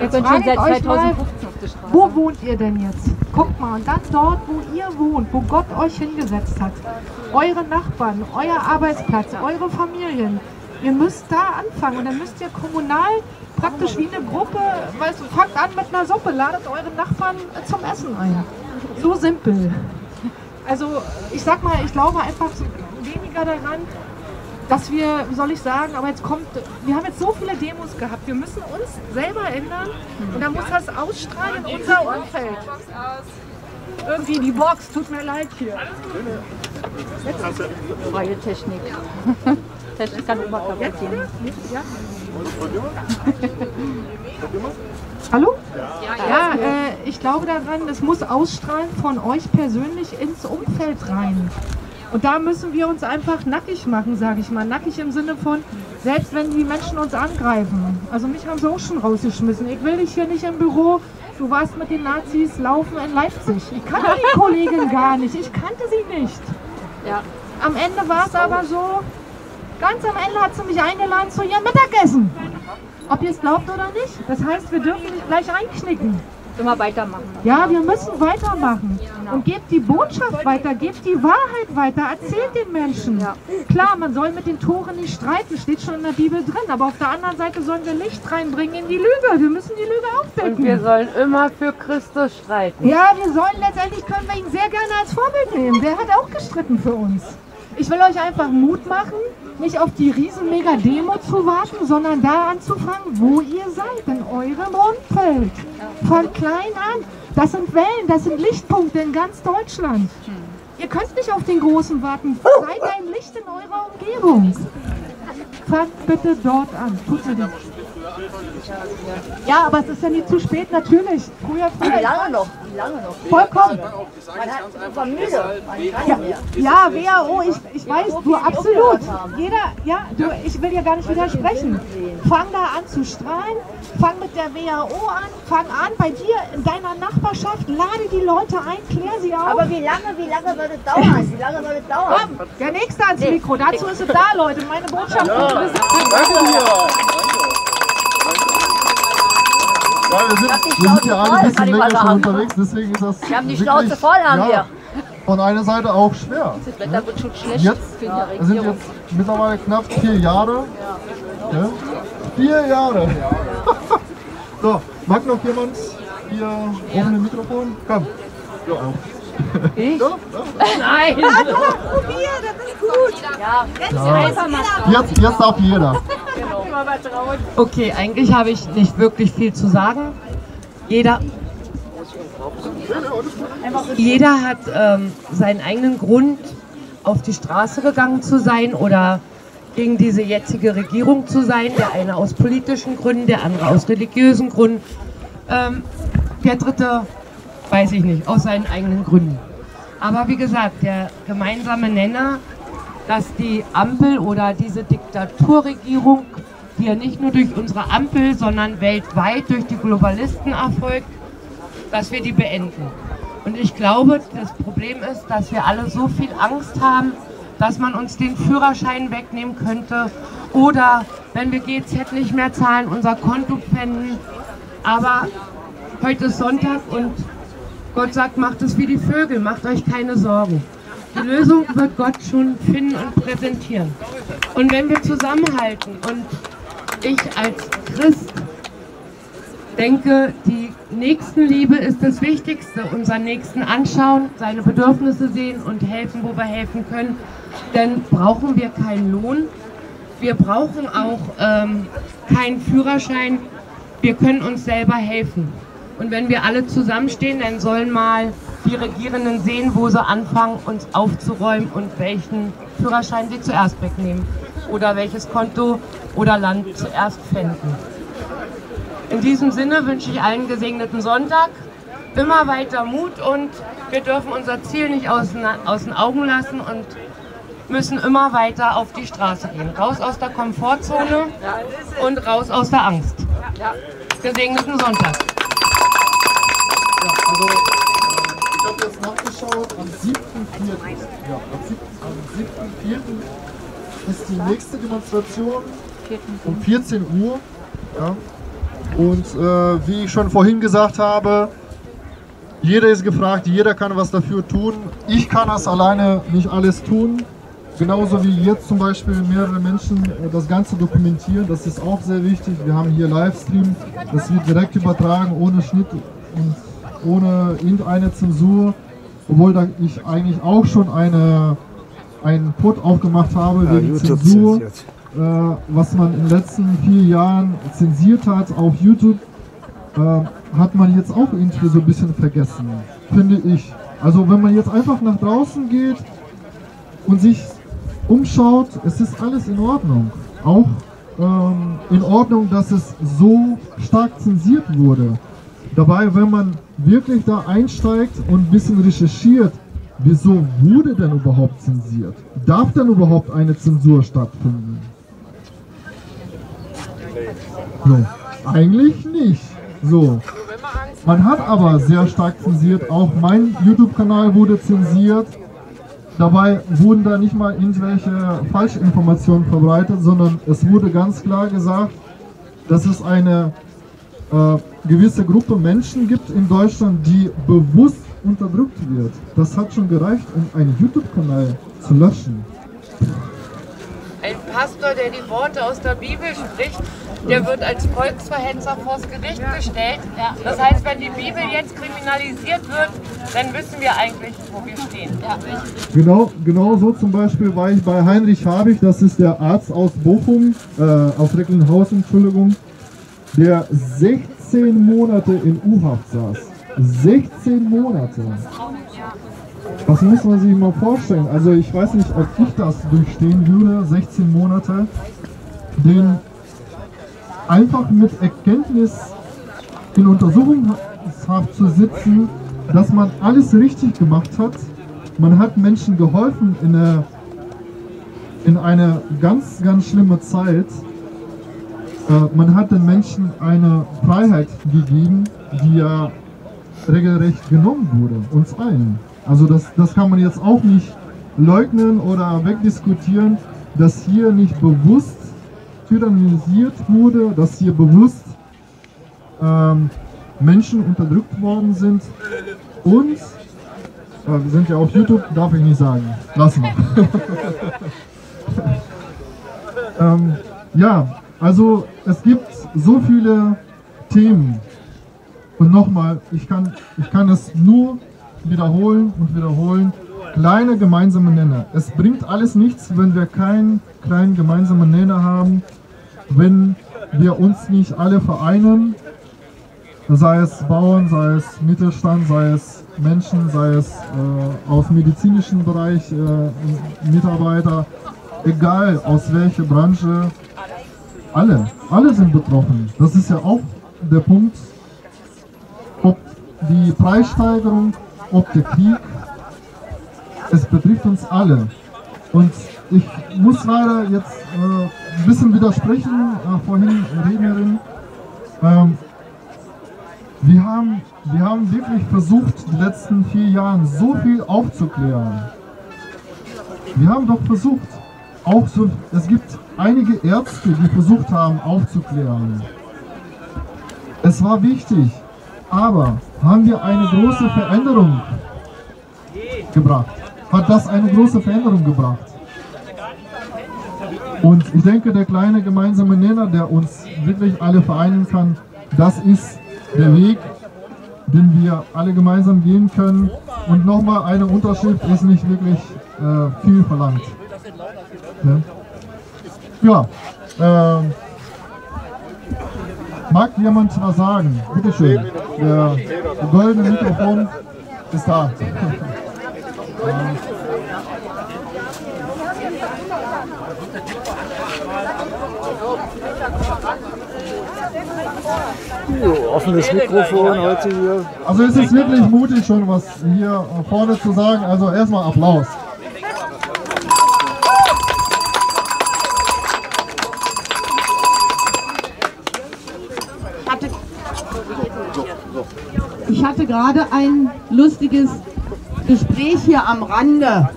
S10: Jetzt
S11: bin schon seit
S10: euch
S11: 2015
S10: mal,
S11: auf der Straße.
S10: Wo wohnt ihr denn jetzt? Guckt mal, und dann dort, wo ihr wohnt, wo Gott euch hingesetzt hat. Eure Nachbarn, euer Arbeitsplatz, eure Familien. Ihr müsst da anfangen und dann müsst ihr kommunal praktisch wie eine Gruppe, weißt du, fangt an mit einer Suppe, ladet eure Nachbarn zum Essen ein. So simpel. Also ich sag mal, ich glaube einfach weniger daran, dass wir, wie soll ich sagen, aber jetzt kommt, wir haben jetzt so viele Demos gehabt, wir müssen uns selber ändern und dann muss das ausstrahlen in unser Umfeld. Irgendwie die Box, tut mir leid hier.
S11: Freie Technik. Technik kann immer kaputt gehen.
S10: Ja? Hallo? Ja, äh, ich glaube daran, es muss ausstrahlen von euch persönlich ins Umfeld rein. Und da müssen wir uns einfach nackig machen, sage ich mal. Nackig im Sinne von, selbst wenn die Menschen uns angreifen. Also mich haben sie auch schon rausgeschmissen. Ich will dich hier nicht im Büro. Du warst mit den Nazis laufen in Leipzig. Ich kannte die Kollegin gar nicht. Ich kannte sie nicht.
S11: Ja.
S10: Am Ende war es aber so, ganz am Ende hat sie mich eingeladen zu ihrem Mittagessen. Ob ihr es glaubt oder nicht. Das heißt, wir dürfen nicht gleich einknicken.
S11: Immer weitermachen.
S10: Ja, wir müssen weitermachen. Und gebt die Botschaft weiter, gebt die Wahrheit weiter, erzählt den Menschen. Klar, man soll mit den Toren nicht streiten, steht schon in der Bibel drin. Aber auf der anderen Seite sollen wir Licht reinbringen in die Lüge. Wir müssen die Lüge aufdecken.
S12: Und wir sollen immer für Christus streiten.
S10: Ja, wir sollen letztendlich können wir ihn sehr gerne als Vorbild nehmen. Der hat auch gestritten für uns. Ich will euch einfach Mut machen, nicht auf die riesen mega Demo zu warten, sondern da anzufangen, wo ihr seid, in eurem Umfeld. Von klein an. Das sind Wellen, das sind Lichtpunkte in ganz Deutschland. Ihr könnt nicht auf den Großen warten. Seid ein Licht in eurer Umgebung. Fangt bitte dort an. Tut mir leid. Ja, aber es ist ja nie zu spät, natürlich. Früher, früher.
S2: Lange noch? Lange noch?
S10: Vollkommen.
S2: Man hat war müde.
S10: Ja, WHO, ich, ich weiß, du absolut. Jeder, ja, du, ich will dir gar nicht widersprechen. Fang da an zu strahlen, fang mit der WHO an, fang an bei dir in deiner Nachbarschaft, lade die Leute ein, klär sie auf.
S2: Aber wie lange, wie lange wird es dauern? Wie lange wird es dauern?
S10: Komm, der nächste ans Mikro, dazu ist es da, Leute. Meine Botschaft
S2: Ja,
S10: ist
S2: danke
S1: Ja, wir sind, wir sind ja alle ein bisschen länger schon unterwegs, deswegen ist das
S2: Wir haben die
S1: wirklich,
S2: Schnauze voll, haben wir.
S1: Von einer Seite auch schwer.
S11: Das Wetter wird schon schlecht
S1: Jetzt
S11: für die
S1: es sind jetzt mittlerweile knapp vier Jahre. Ja. Vier Jahre. so, mag noch jemand hier offene Mikrofon? Komm. Ja.
S11: Ich?
S1: Ja,
S11: Nein!
S2: Probier, das ist gut. Ja,
S1: Ja.
S11: Einfach mal
S1: Jetzt, jetzt darf jeder.
S11: Mal trauen.
S13: Okay, eigentlich habe ich nicht wirklich viel zu sagen. Jeder, jeder hat ähm, seinen eigenen Grund, auf die Straße gegangen zu sein oder gegen diese jetzige Regierung zu sein. Der eine aus politischen Gründen, der andere aus religiösen Gründen. Ähm, der dritte, weiß ich nicht, aus seinen eigenen Gründen. Aber wie gesagt, der gemeinsame Nenner, dass die Ampel oder diese Diktaturregierung, die ja nicht nur durch unsere Ampel, sondern weltweit durch die Globalisten erfolgt, dass wir die beenden. Und ich glaube, das Problem ist, dass wir alle so viel Angst haben, dass man uns den Führerschein wegnehmen könnte oder wenn wir GZ nicht mehr zahlen, unser Konto pfänden. Aber heute ist Sonntag und Gott sagt, macht es wie die Vögel, macht euch keine Sorgen. Die Lösung wird Gott schon finden und präsentieren. Und wenn wir zusammenhalten und ich als Christ denke, die Nächstenliebe ist das Wichtigste. Unseren Nächsten anschauen, seine Bedürfnisse sehen und helfen, wo wir helfen können. Denn brauchen wir keinen Lohn. Wir brauchen auch ähm, keinen Führerschein. Wir können uns selber helfen. Und wenn wir alle zusammenstehen, dann sollen mal die Regierenden sehen, wo sie anfangen, uns aufzuräumen und welchen Führerschein sie zuerst wegnehmen. Oder welches Konto oder Land zuerst fänden. In diesem Sinne wünsche ich allen gesegneten Sonntag, immer weiter Mut und wir dürfen unser Ziel nicht aus, den- aus den Augen lassen und müssen immer weiter auf die Straße gehen. Raus aus der Komfortzone und raus aus der Angst. Gesegneten Sonntag.
S1: Also ich habe jetzt nachgeschaut, am 7.4. Ja, am 7. am 7.4. ist die nächste Demonstration um 14 Uhr. Ja. Und äh, wie ich schon vorhin gesagt habe, jeder ist gefragt, jeder kann was dafür tun. Ich kann das alleine nicht alles tun. Genauso wie jetzt zum Beispiel mehrere Menschen äh, das Ganze dokumentieren. Das ist auch sehr wichtig. Wir haben hier Livestream. Das wird direkt übertragen, ohne Schnitt und ohne irgendeine Zensur. Obwohl ich eigentlich auch schon eine, einen Put aufgemacht habe
S4: Ja,
S1: wegen
S4: YouTube
S1: Zensur, äh, was man in den letzten vier Jahren zensiert hat auf YouTube äh, hat man jetzt auch irgendwie so ein bisschen vergessen, finde ich. Also wenn man jetzt einfach nach draußen geht und sich umschaut, es ist alles in Ordnung. Auch ähm, in Ordnung, dass es so stark zensiert wurde. Dabei, wenn man wirklich da einsteigt und ein bisschen recherchiert, wieso wurde denn überhaupt zensiert? Darf denn überhaupt eine Zensur stattfinden? So, eigentlich nicht. So. Man hat aber sehr stark zensiert, auch mein YouTube-Kanal wurde zensiert. Dabei wurden da nicht mal irgendwelche Falschinformationen verbreitet, sondern es wurde ganz klar gesagt, dass es eine gewisse Gruppe Menschen gibt in Deutschland, die bewusst unterdrückt wird. Das hat schon gereicht, um einen YouTube-Kanal zu löschen.
S13: Ein Pastor, der die Worte aus der Bibel spricht, der wird als Volksverhetzer vors Gericht gestellt. Das heißt, wenn die Bibel jetzt kriminalisiert wird, dann wissen wir eigentlich, wo wir stehen.
S1: Genau, genau so zum Beispiel war ich bei Heinrich Habich, das ist der Arzt aus Bochum, äh, aus Recklinghausen, Entschuldigung, der 16 Monate in U-Haft saß. 16 Monate. Das muss man sich mal vorstellen. Also ich weiß nicht, ob ich das durchstehen würde, 16 Monate, den einfach mit Erkenntnis in Untersuchungshaft zu sitzen, dass man alles richtig gemacht hat. Man hat Menschen geholfen in eine, in eine ganz, ganz schlimme Zeit. Äh, man hat den Menschen eine Freiheit gegeben, die ja regelrecht genommen wurde, uns allen. Also das, das kann man jetzt auch nicht leugnen oder wegdiskutieren, dass hier nicht bewusst tyrannisiert wurde, dass hier bewusst ähm, Menschen unterdrückt worden sind und äh, wir sind ja auf YouTube, darf ich nicht sagen. Lass mal. ähm, ja, also es gibt so viele Themen. Und nochmal, ich kann, ich kann es nur wiederholen und wiederholen. Kleine gemeinsame Nenner. Es bringt alles nichts, wenn wir keinen kleinen gemeinsamen Nenner haben, wenn wir uns nicht alle vereinen, sei es Bauern, sei es Mittelstand, sei es Menschen, sei es äh, aus medizinischen Bereich äh, Mitarbeiter, egal aus welcher Branche, alle, alle sind betroffen. Das ist ja auch der Punkt, ob die Preissteigerung ob der Krieg, es betrifft uns alle. Und ich muss leider jetzt äh, ein bisschen widersprechen, äh, vorhin Rednerin. Ähm, wir, haben, wir haben wirklich versucht, die letzten vier Jahre so viel aufzuklären. Wir haben doch versucht, auch es gibt einige Ärzte, die versucht haben aufzuklären. Es war wichtig, aber haben wir eine große Veränderung gebracht? Hat das eine große Veränderung gebracht? Und ich denke, der kleine gemeinsame Nenner, der uns wirklich alle vereinen kann, das ist der Weg, den wir alle gemeinsam gehen können. Und nochmal, eine Unterschrift ist nicht wirklich äh, viel verlangt. Ja, ja äh, Mag jemand was sagen? Bitte schön. Der, der goldene Mikrofon ist da.
S4: Jo, offenes Mikrofon heute hier.
S1: Also es ist wirklich mutig schon was hier vorne zu sagen. Also erstmal Applaus.
S3: Ich hatte gerade ein lustiges Gespräch hier am Rande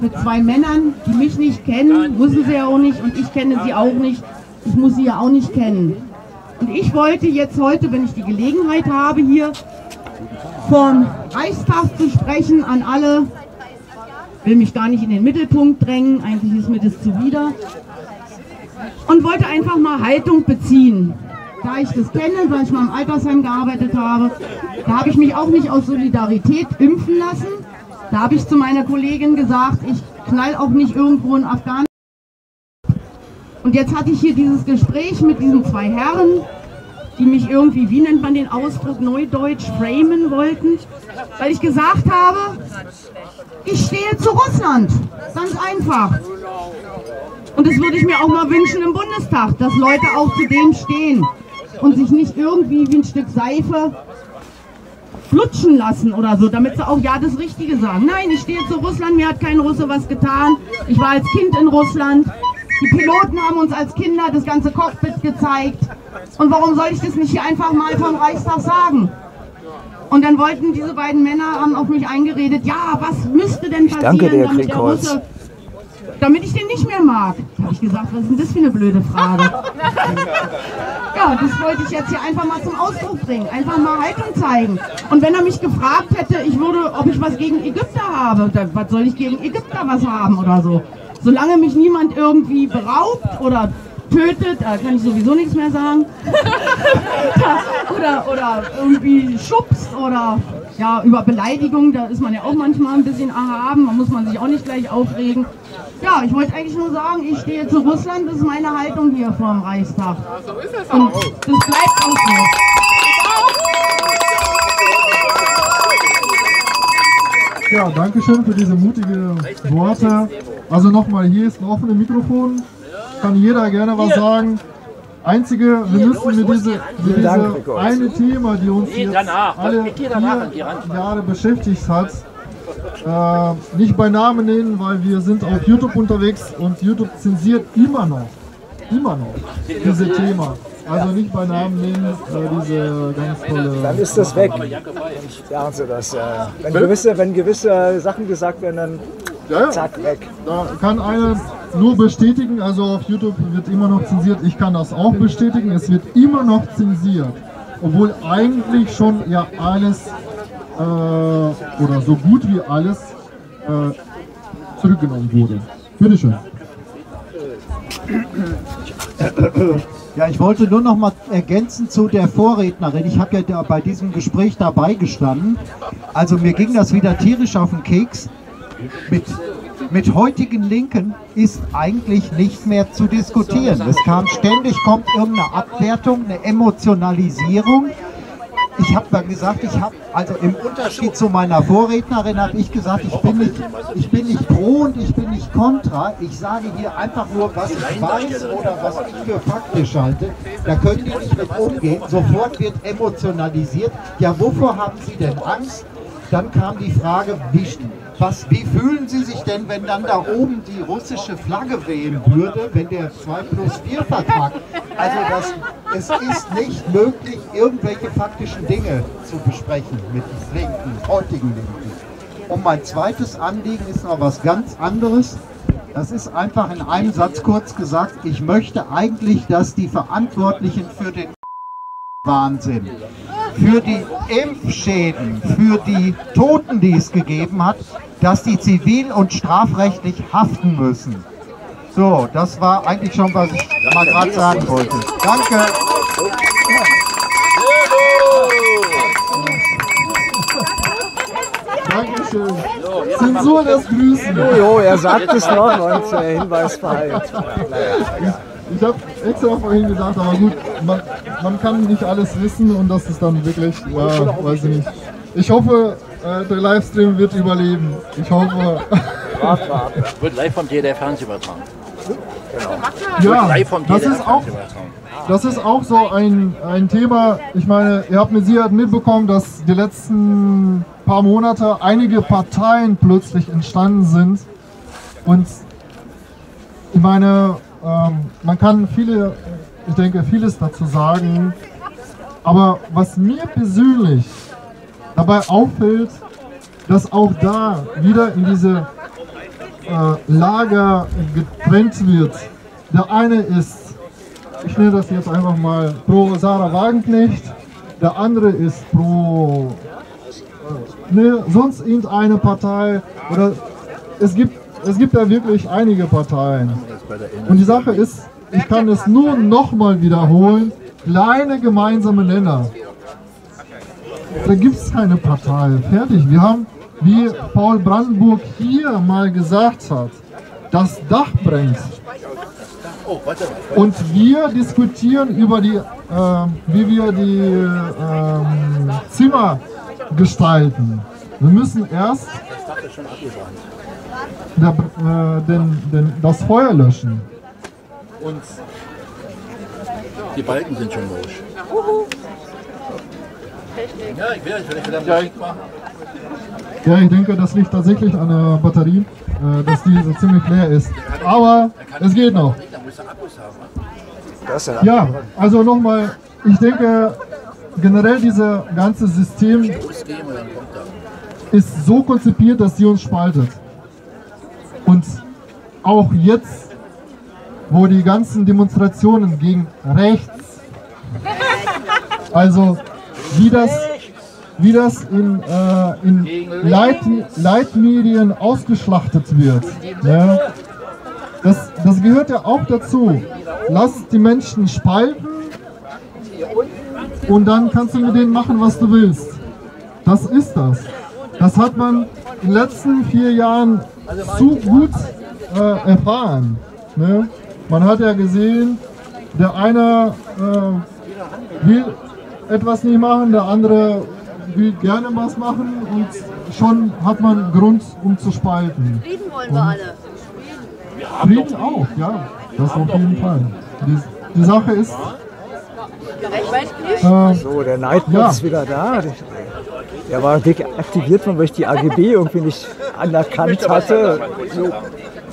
S3: mit zwei Männern, die mich nicht kennen, wissen sie ja auch nicht und ich kenne sie auch nicht. Ich muss sie ja auch nicht kennen. Und ich wollte jetzt heute, wenn ich die Gelegenheit habe, hier vom Reichstag zu sprechen an alle, will mich gar nicht in den Mittelpunkt drängen, eigentlich ist mir das zuwider, und wollte einfach mal Haltung beziehen da ich das kenne, weil ich mal im Altersheim gearbeitet habe, da habe ich mich auch nicht aus Solidarität impfen lassen. Da habe ich zu meiner Kollegin gesagt, ich knall auch nicht irgendwo in Afghanistan. Und jetzt hatte ich hier dieses Gespräch mit diesen zwei Herren, die mich irgendwie, wie nennt man den Ausdruck, neudeutsch framen wollten, weil ich gesagt habe, ich stehe zu Russland. Ganz einfach. Und das würde ich mir auch mal wünschen im Bundestag, dass Leute auch zu dem stehen und sich nicht irgendwie wie ein Stück Seife flutschen lassen oder so, damit sie auch ja das Richtige sagen. Nein, ich stehe zu Russland, mir hat kein Russe was getan. Ich war als Kind in Russland. Die Piloten haben uns als Kinder das ganze Cockpit gezeigt. Und warum soll ich das nicht hier einfach mal vom Reichstag sagen? Und dann wollten diese beiden Männer haben auf mich eingeredet, ja, was müsste denn passieren,
S4: danke
S3: damit der. Russe, damit ich den nicht mehr mag? Habe ich gesagt, was ist denn das für eine blöde Frage? Ja, das wollte ich jetzt hier einfach mal zum Ausdruck bringen, einfach mal Haltung zeigen. Und wenn er mich gefragt hätte, ich würde, ob ich was gegen Ägypter habe, dann, was soll ich gegen Ägypter was haben oder so? Solange mich niemand irgendwie beraubt oder tötet, da kann ich sowieso nichts mehr sagen. oder, oder irgendwie schubst oder ja, über Beleidigung, da ist man ja auch manchmal ein bisschen erhaben, da muss man sich auch nicht gleich aufregen. Ja, ich wollte eigentlich nur sagen, ich stehe zu Russland, das ist meine Haltung hier vor dem Reichstag.
S14: So ist es
S3: Und
S14: auch.
S3: das bleibt auch so.
S1: Ja, danke schön für diese mutigen Worte. Also nochmal, hier ist ein offenes Mikrofon. Kann jeder gerne was sagen. Einzige, wir müssen mit diese, mit
S4: Dank,
S1: diese eine Thema, die uns jetzt alle vier. Jahre beschäftigt hat, äh, nicht bei Namen nennen, weil wir sind auf YouTube unterwegs und YouTube zensiert immer noch, immer noch diese Thema. Also nicht bei Namen nennen, äh, diese ganz tolle...
S4: Dann ist das weg. Sagen Sie das. Wenn, gewisse, wenn gewisse Sachen gesagt werden, dann
S1: ja.
S4: zack, weg.
S1: Da kann einer nur bestätigen, also auf YouTube wird immer noch zensiert. Ich kann das auch bestätigen, es wird immer noch zensiert. Obwohl eigentlich schon ja alles äh, oder so gut wie alles äh, zurückgenommen wurde. Bitteschön.
S15: Ja, ich wollte nur noch mal ergänzen zu der Vorrednerin. Ich habe ja da bei diesem Gespräch dabei gestanden. Also mir ging das wieder tierisch auf den Keks. Mit, mit heutigen Linken ist eigentlich nicht mehr zu diskutieren. Es kam ständig, kommt irgendeine Abwertung, eine Emotionalisierung. Ich habe dann gesagt, ich habe, also im Unterschied zu meiner Vorrednerin, habe ich gesagt, ich bin, nicht, ich bin nicht pro und ich bin nicht kontra. Ich sage hier einfach nur, was ich weiß oder was ich für faktisch halte. Da können die nicht mit umgehen. Sofort wird emotionalisiert. Ja, wovor haben Sie denn Angst? Dann kam die Frage, wie, was, wie fühlen Sie sich denn, wenn dann da oben die russische Flagge wehen würde, wenn der 2 plus 4 Vertrag, also das, es ist nicht möglich, irgendwelche faktischen Dinge zu besprechen mit Linken, heutigen Linken. Und mein zweites Anliegen ist noch was ganz anderes. Das ist einfach in einem Satz kurz gesagt, ich möchte eigentlich, dass die Verantwortlichen für den Wahnsinn, für die Impfschäden, für die Toten, die es gegeben hat, dass die zivil- und strafrechtlich haften müssen. So, das war eigentlich schon, was ich mal gerade sagen wollte. Danke.
S1: Dankeschön. Zensur das Grüßen.
S4: Jojo, er sagt es noch und äh, Hinweis verheilt.
S1: Ich habe extra vorhin gesagt, aber gut, man, man kann nicht alles wissen und das ist dann wirklich, ja, weiß ich nicht. Ich hoffe, äh, der Livestream wird überleben. Ich hoffe.
S16: Wird live vom DDR Fernsehen übertragen.
S1: Ja,
S16: Wird live vom
S1: das ist auch, das ist auch so ein, ein Thema. Ich meine, ihr habt mit Sicherheit mitbekommen, dass die letzten paar Monate einige Parteien plötzlich entstanden sind. Und ich meine, ähm, man kann viele, ich denke, vieles dazu sagen. Aber was mir persönlich dabei auffällt, dass auch da wieder in diese äh, Lager getrennt wird. Der eine ist, ich nenne das jetzt einfach mal pro Sarah Wagenknecht, der andere ist pro äh, ne, sonst irgendeine Partei oder es gibt, es gibt ja wirklich einige Parteien. Und die Sache ist, ich kann es nur nochmal wiederholen, kleine gemeinsame Nenner. Da gibt es keine Partei. Fertig. Wir haben, wie Paul Brandenburg hier mal gesagt hat, das Dach brennt. Und wir diskutieren über die, äh, wie wir die ähm, Zimmer gestalten. Wir müssen erst der, äh, den, den, das Feuer löschen.
S16: Die Balken sind schon durch. Ja, ich will vielleicht wieder Musik machen.
S1: Ja, ich denke, das liegt tatsächlich an der Batterie, äh, dass die so ziemlich leer ist. Aber es geht noch.
S4: Ja
S1: Ja, also nochmal, ich denke, generell dieses ganze System ist so konzipiert, dass sie uns spaltet. Und auch jetzt, wo die ganzen Demonstrationen gegen rechts, also wie das, wie das in, äh, in Leit, Leitmedien ausgeschlachtet wird, ja, das, das gehört ja auch dazu. Lass die Menschen spalten und dann kannst du mit denen machen, was du willst. Das ist das. Das hat man in den letzten vier Jahren zu gut äh, erfahren. Ne? Man hat ja gesehen, der eine äh, will etwas nicht machen, der andere will gerne was machen und schon hat man Grund, um zu spalten.
S2: Frieden wollen wir alle.
S1: Frieden auch, ja, das auf jeden Fall. Die, die Sache ist, äh,
S4: So, der Neidmut
S1: Ja.
S4: ist wieder da. Der war deaktiviert worden, weil ich die AGB irgendwie nicht anerkannt hatte. So,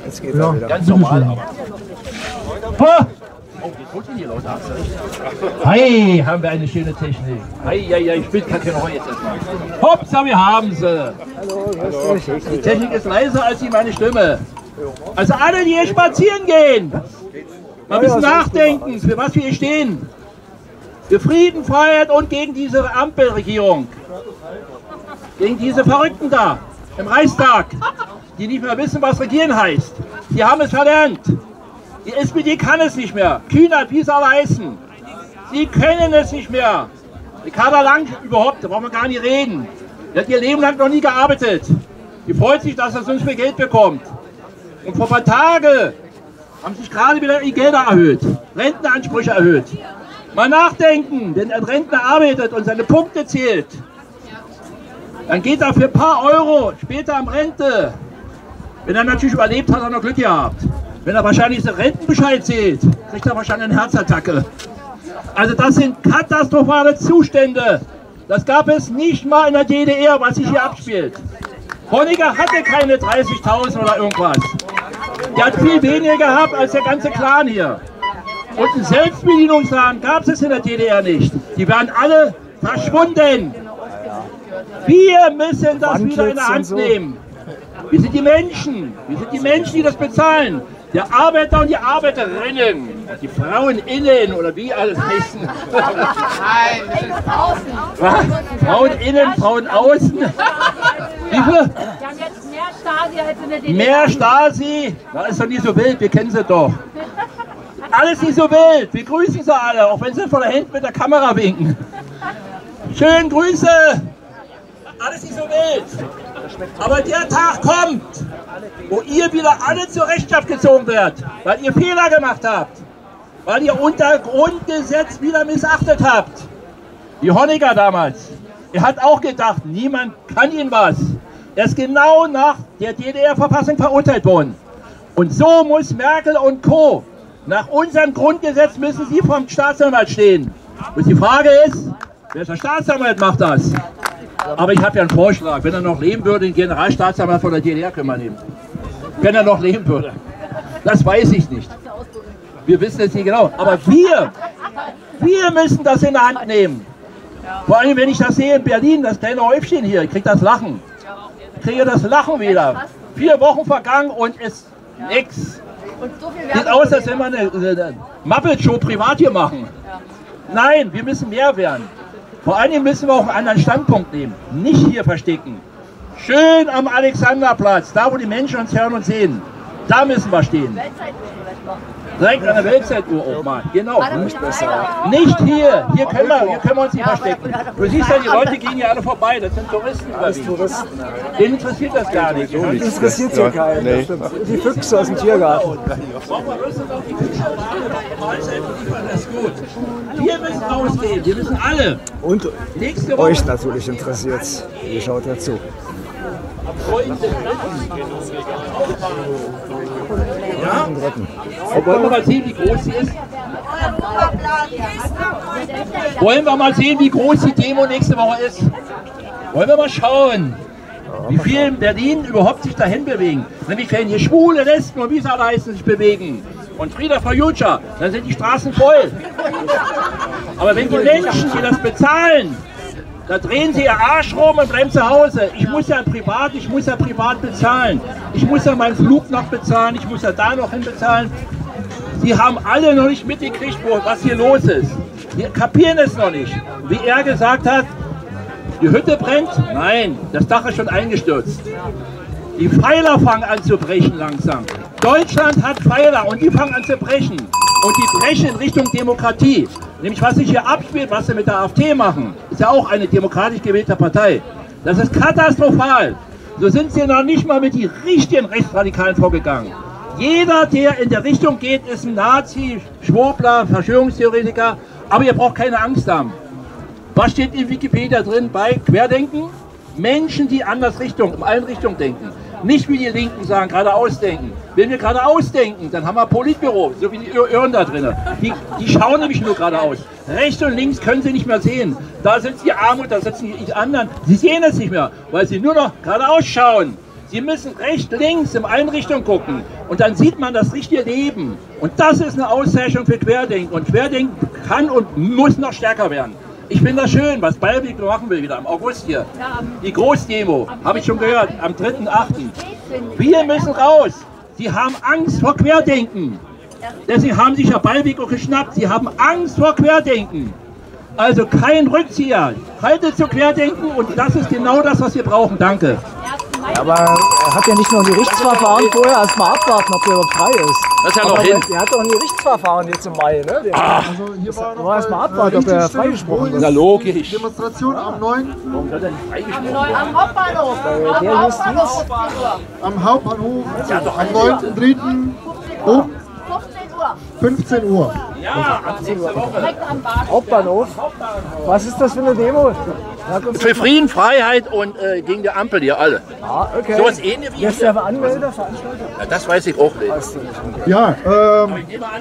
S4: jetzt geht
S1: Ja,
S4: er wieder.
S1: ganz normal, aber-
S16: Oh, die gucken hier Leute. Hi, haben wir eine schöne Technik. Hi, ja, ja, ich bin kein Heu jetzt erstmal. Hoppsa, wir haben sie. Die Technik ist leiser als die meine Stimme. Also alle, die hier spazieren gehen, mal ein bisschen nachdenken, für was wir hier stehen. Für Frieden, Freiheit und gegen diese Ampelregierung. Gegen diese Verrückten da im Reichstag, die nicht mehr wissen, was regieren heißt. Die haben es verlernt. Die SPD kann es nicht mehr. Kühnert, wie es alle heißen. Sie können es nicht mehr. Ricarda Lang überhaupt, da brauchen wir gar nicht reden. Die hat ihr Leben lang noch nie gearbeitet. Die freut sich, dass er sonst viel Geld bekommt. Und vor ein paar Tagen haben sich gerade wieder die Gelder erhöht. Rentenansprüche erhöht. Mal nachdenken, wenn ein Rentner arbeitet und seine Punkte zählt, dann geht er für ein paar Euro später am Rente. Wenn er natürlich überlebt, hat er noch Glück gehabt. Wenn er wahrscheinlich den Rentenbescheid zählt, kriegt er wahrscheinlich eine Herzattacke. Also das sind katastrophale Zustände. Das gab es nicht mal in der DDR, was sich hier abspielt. Honecker hatte keine 30.000 oder irgendwas. Der hat viel weniger gehabt als der ganze Clan hier. Und einen Selbstbedienungsladen gab es in der DDR nicht. Die waren alle verschwunden. Wir müssen das wieder in der Hand nehmen. Wir sind die Menschen. Wir sind die Menschen, die das bezahlen. Der Arbeiter und die Arbeiterinnen. Die Frauen innen oder wie alles heißen.
S2: Nein, das ist außen.
S16: Was? Frauen innen, Frauen außen. Wie viel?
S8: Wir haben jetzt mehr Stasi als in der DDR.
S16: Mehr Stasi? Na, ist doch nicht so wild, wir kennen sie doch. Alles nicht so wild, wir grüßen sie alle, auch wenn sie von der Hand mit der Kamera winken. Schön Grüße! Alles nicht so wild. Aber der Tag kommt, wo ihr wieder alle zur Rechenschaft gezogen werdet, weil ihr Fehler gemacht habt, weil ihr unter Grundgesetz wieder missachtet habt. Wie Honecker damals. Er hat auch gedacht, niemand kann ihn was. Er ist genau nach der DDR-Verfassung verurteilt worden. Und so muss Merkel und Co. Nach unserem Grundgesetz müssen sie vom Staatsanwalt stehen. Und die Frage ist, welcher Staatsanwalt macht das? Aber ich habe ja einen Vorschlag. Wenn er noch leben würde, den Generalstaatsanwalt von der DDR können wir nehmen. Wenn er noch leben würde. Das weiß ich nicht. Wir wissen es nicht genau. Aber wir, wir müssen das in der Hand nehmen. Vor allem, wenn ich das sehe in Berlin, das kleine Häufchen hier, ich kriege das Lachen. Ich kriege das Lachen wieder. Vier Wochen vergangen und ist nix. Sieht aus, als wenn wir eine Muppet-Show privat hier machen. Nein, wir müssen mehr werden. Vor allem müssen wir auch einen anderen Standpunkt nehmen. Nicht hier verstecken. Schön am Alexanderplatz, da wo die Menschen uns hören und sehen. Da müssen wir stehen. Direkt an der Weltzeituhr auch mal. Genau. Nicht hier. Hier können wir, hier können wir uns nicht verstecken. Du siehst ja, die Leute gehen hier alle vorbei. Das sind Touristen.
S4: Alles. Touristen.
S16: Denen interessiert das gar nicht.
S4: Das interessiert hier keinen. stimmt. Die Füchse aus dem Tiergarten.
S16: Das ist gut. Wir müssen rausgehen. Wir müssen alle.
S4: Und
S16: Nächste Woche.
S4: euch natürlich interessiert es. Ihr schaut dazu.
S16: Ja? Wollen wir mal sehen, wie groß sie ist? Wollen wir mal sehen, wie groß die Demo nächste Woche ist? Wollen wir mal schauen, wie viel in Berlin überhaupt sich dahin bewegen. Nämlich wenn hier Schwule, Lesben und wie sie alle heißen sich bewegen und Frieda for dann sind die Straßen voll. Aber wenn die Menschen, die das bezahlen, da drehen sie ihr Arsch rum und bleiben zu Hause. Ich muss ja privat, ich muss ja privat bezahlen. Ich muss ja meinen Flug noch bezahlen, ich muss ja da noch hin bezahlen. Sie haben alle noch nicht mitgekriegt, was hier los ist. Die kapieren es noch nicht. Wie er gesagt hat, die Hütte brennt? Nein, das Dach ist schon eingestürzt. Die Pfeiler fangen an zu brechen langsam. Deutschland hat Pfeiler und die fangen an zu brechen. Und die brechen in Richtung Demokratie. Nämlich was sich hier abspielt, was sie mit der AfD machen, ist ja auch eine demokratisch gewählte Partei. Das ist katastrophal. So sind sie noch nicht mal mit den richtigen Rechtsradikalen vorgegangen. Jeder, der in der Richtung geht, ist ein Nazi, Schwurbler, Verschwörungstheoretiker. Aber ihr braucht keine Angst haben. Was steht in Wikipedia drin bei Querdenken? Menschen, die anders Richtung, in allen Richtungen denken. Nicht wie die Linken sagen, geradeaus denken. Wenn wir geradeaus denken, dann haben wir Politbüro, so wie die Irren da drinnen. Die, die schauen nämlich nur geradeaus. Rechts und links können sie nicht mehr sehen. Da sitzt die Armut, da sitzen die anderen. Sie sehen es nicht mehr, weil sie nur noch geradeaus schauen. Sie müssen rechts, links, in allen Richtungen gucken. Und dann sieht man das richtige Leben. Und das ist eine Auszeichnung für Querdenken. Und Querdenken kann und muss noch stärker werden. Ich finde das schön, was Bayerweg machen will wieder im August hier. Die Großdemo, habe ich schon gehört, am 3.8. Wir müssen raus. Sie haben Angst vor Querdenken. Deswegen haben sich Herr Ballweg auch geschnappt. Sie haben Angst vor Querdenken. Also kein Rückzieher. Haltet zu Querdenken und das ist genau das, was wir brauchen. Danke.
S4: Ja, aber er hat ja nicht noch ein Gerichtsverfahren vorher, erst mal abwarten, ob der überhaupt frei ist.
S16: Das ist ja noch
S4: aber
S16: hin.
S4: Der hat doch ein Gerichtsverfahren jetzt im Mai, ne? Der
S16: Ah.
S1: Also hier war noch
S4: erst mal
S1: mal,
S4: abwarten,
S1: äh,
S4: ob er freigesprochen
S1: ist
S16: Na logisch.
S1: die Demonstration am 9.
S2: Am Hauptbahnhof.
S4: Äh, der Justiz.
S1: am Hauptbahnhof am 9.3. um
S2: 15 Uhr.
S1: 15 Uhr.
S16: Ja.
S4: Hauptbahnhof. Was ist das für eine Demo?
S16: Für Frieden, Freiheit und äh, gegen die Ampel hier alle.
S4: Ah, okay.
S16: So was ähnlich wie
S4: ist
S16: hier.
S4: der Anmelder, Veranstalter?
S16: Ja, das weiß ich auch nicht.
S1: Ja, ähm,
S16: Ich nehme an,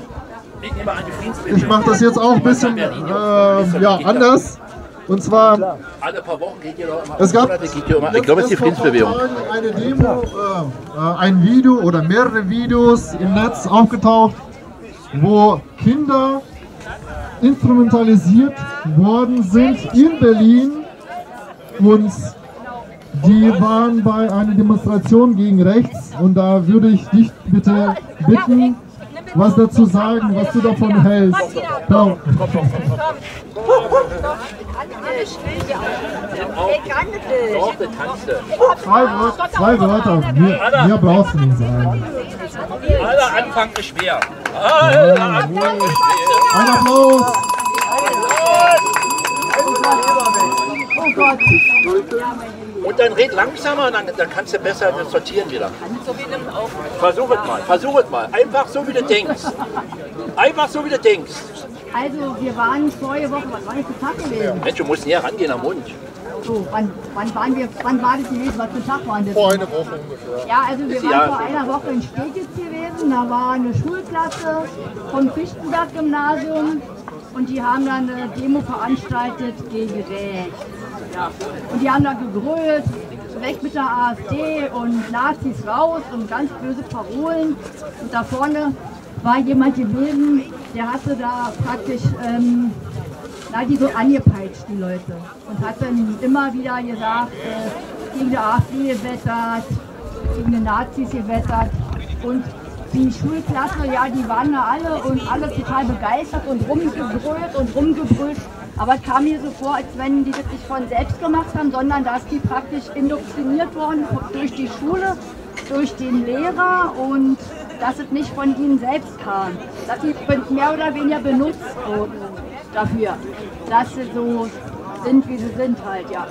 S16: ich nehme an die
S1: ich
S16: Friedensbewegung.
S1: mache das jetzt auch ein bisschen äh, ja, anders. Und zwar,
S16: Alle paar Wochen geht ihr doch immer.
S1: Es gab-.
S16: Ich glaube, es ist die Friedensbewegung.
S1: Eine Demo, äh, äh, ein Video oder mehrere Videos im Netz aufgetaucht, wo Kinder instrumentalisiert worden sind in Berlin und die waren bei einer Demonstration gegen rechts. Und da würde ich dich bitte bitten, was dazu sagen, was du davon hältst. Ja.
S16: Doch, das kannst du.
S1: Zwei, Wör- zwei Wörter, mehr, mehr brauchst du nicht sagen.
S16: Aller Anfang ist schwer. Aller Anfang ist schwer.
S1: Ein Applaus!
S16: Und dann red langsamer, dann, dann kannst du besser sortieren wieder. Versuch es mal, versuch es mal. Einfach so, wie du denkst. Einfach so, wie du denkst.
S17: Also, wir waren vorige Woche, was war das für Tag gewesen?
S16: Mensch, du musst näher rangehen am Mund.
S17: So, wann, wann, waren wir, wann war das gewesen? Was für Tag waren das?
S1: Vor einer Woche ungefähr.
S17: Ja, also wir waren
S16: ja-
S17: vor einer Woche in Steglitz gewesen. Da war eine Schulklasse vom Fichtenberg-Gymnasium und die haben dann eine Demo veranstaltet gegen rechts. Ja. Und die haben da gegrölt, weg mit der AfD und Nazis raus und ganz böse Parolen. Und da vorne war jemand gewesen, der hatte da praktisch ähm, na, die so angepeitscht, die Leute. Und hat dann immer wieder gesagt, äh, gegen die AfD gewettert, gegen die Nazis gewettert. Und die Schulklasse, ja, die waren da alle und alle total begeistert und rumgebrüllt und rumgebrüllt. Aber es kam mir so vor, als wenn die das nicht von selbst gemacht haben, sondern dass die praktisch indoktriniert wurden durch die Schule, durch den Lehrer und dass es nicht von ihnen selbst kam. Dass sie mehr oder weniger benutzt wurden dafür, dass sie so sind, wie sie sind halt, ja.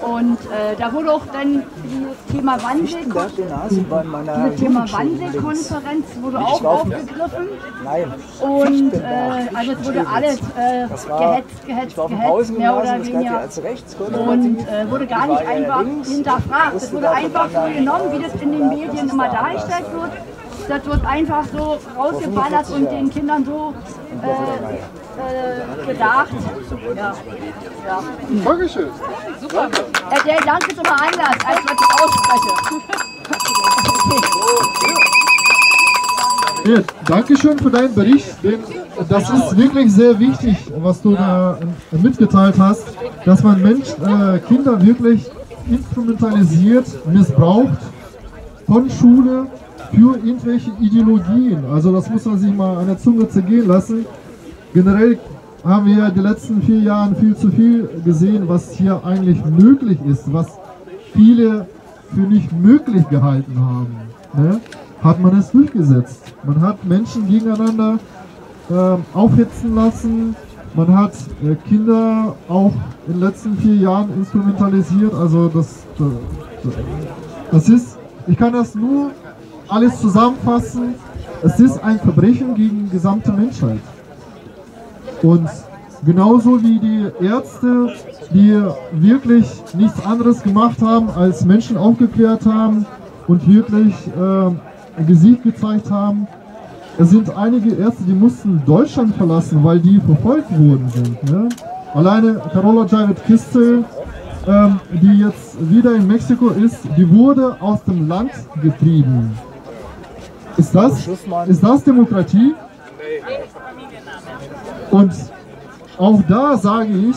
S17: Und äh, da wurde auch dann dieses Thema Wandel,
S4: Lichtenberg, den Nasen war in meiner
S17: dieses Thema. Wandelkonferenz wurde auch aufgegriffen.
S4: Nein.
S17: Und äh, also es wurde alles äh,
S4: Das
S17: gehetzt, gehetzt, gehetzt, mehr oder
S4: das
S17: weniger. Und äh, wurde gar
S4: Ich
S17: nicht einfach hinterfragt. Es wurde einfach so genommen, wie das in den Medien
S4: das
S17: immer dargestellt wird. Das wird einfach so rausgeballert und den Kindern so äh, äh, gedacht. Ja. Ja.
S1: Dankeschön.
S17: Super. Äh, der Dank ist immer anders, als was ich ausspreche.
S1: Ja, Dankeschön für deinen Bericht. Denn das ist wirklich sehr wichtig, was du da äh, mitgeteilt hast, dass man Mensch, äh, Kinder wirklich instrumentalisiert, missbraucht von Schule für irgendwelche Ideologien. Also das muss man sich mal an der Zunge zergehen lassen. Generell haben wir ja die letzten vier Jahre viel zu viel gesehen, was hier eigentlich möglich ist, was viele für nicht möglich gehalten haben. Ne? Hat man es durchgesetzt. Man hat Menschen gegeneinander äh, aufhetzen lassen. Man hat äh, Kinder auch in den letzten vier Jahren instrumentalisiert. Also das, das, das ist, ich kann das nur alles zusammenfassen. Es ist ein Verbrechen gegen die gesamte Menschheit. Und genauso wie die Ärzte, die wirklich nichts anderes gemacht haben, als Menschen aufgeklärt haben und wirklich äh, Gesicht gezeigt haben. Es sind einige Ärzte, die mussten Deutschland verlassen, weil die verfolgt worden sind. Ne? Alleine Carola Jared Kistel, ähm, die jetzt wieder in Mexiko ist, die wurde aus dem Land getrieben. Ist das, ist das Demokratie? Und auch da sage ich,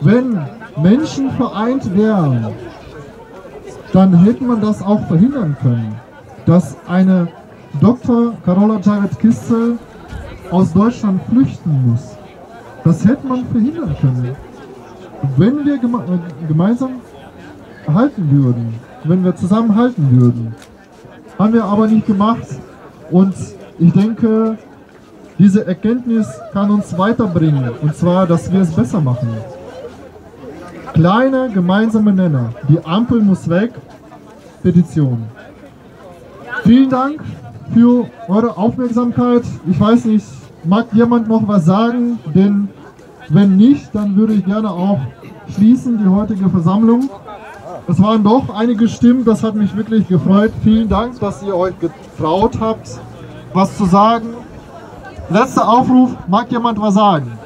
S1: wenn Menschen vereint wären, dann hätte man das auch verhindern können, dass eine Dr. Carola Jared Kistel aus Deutschland flüchten muss. Das hätte man verhindern können. Wenn wir geme äh, gemeinsam halten würden, wenn wir zusammen halten würden. Haben wir aber nicht gemacht und ich denke, diese Erkenntnis kann uns weiterbringen und zwar, dass wir es besser machen. Kleine gemeinsame Nenner. Die Ampel muss weg. Petition. Vielen Dank für eure Aufmerksamkeit. Ich weiß nicht, mag jemand noch was sagen? Denn wenn nicht, dann würde ich gerne auch schließen die heutige Versammlung. Es waren doch einige Stimmen, das hat mich wirklich gefreut. Vielen Dank, dass ihr euch getraut habt, was zu sagen. Letzter Aufruf, mag jemand was sagen?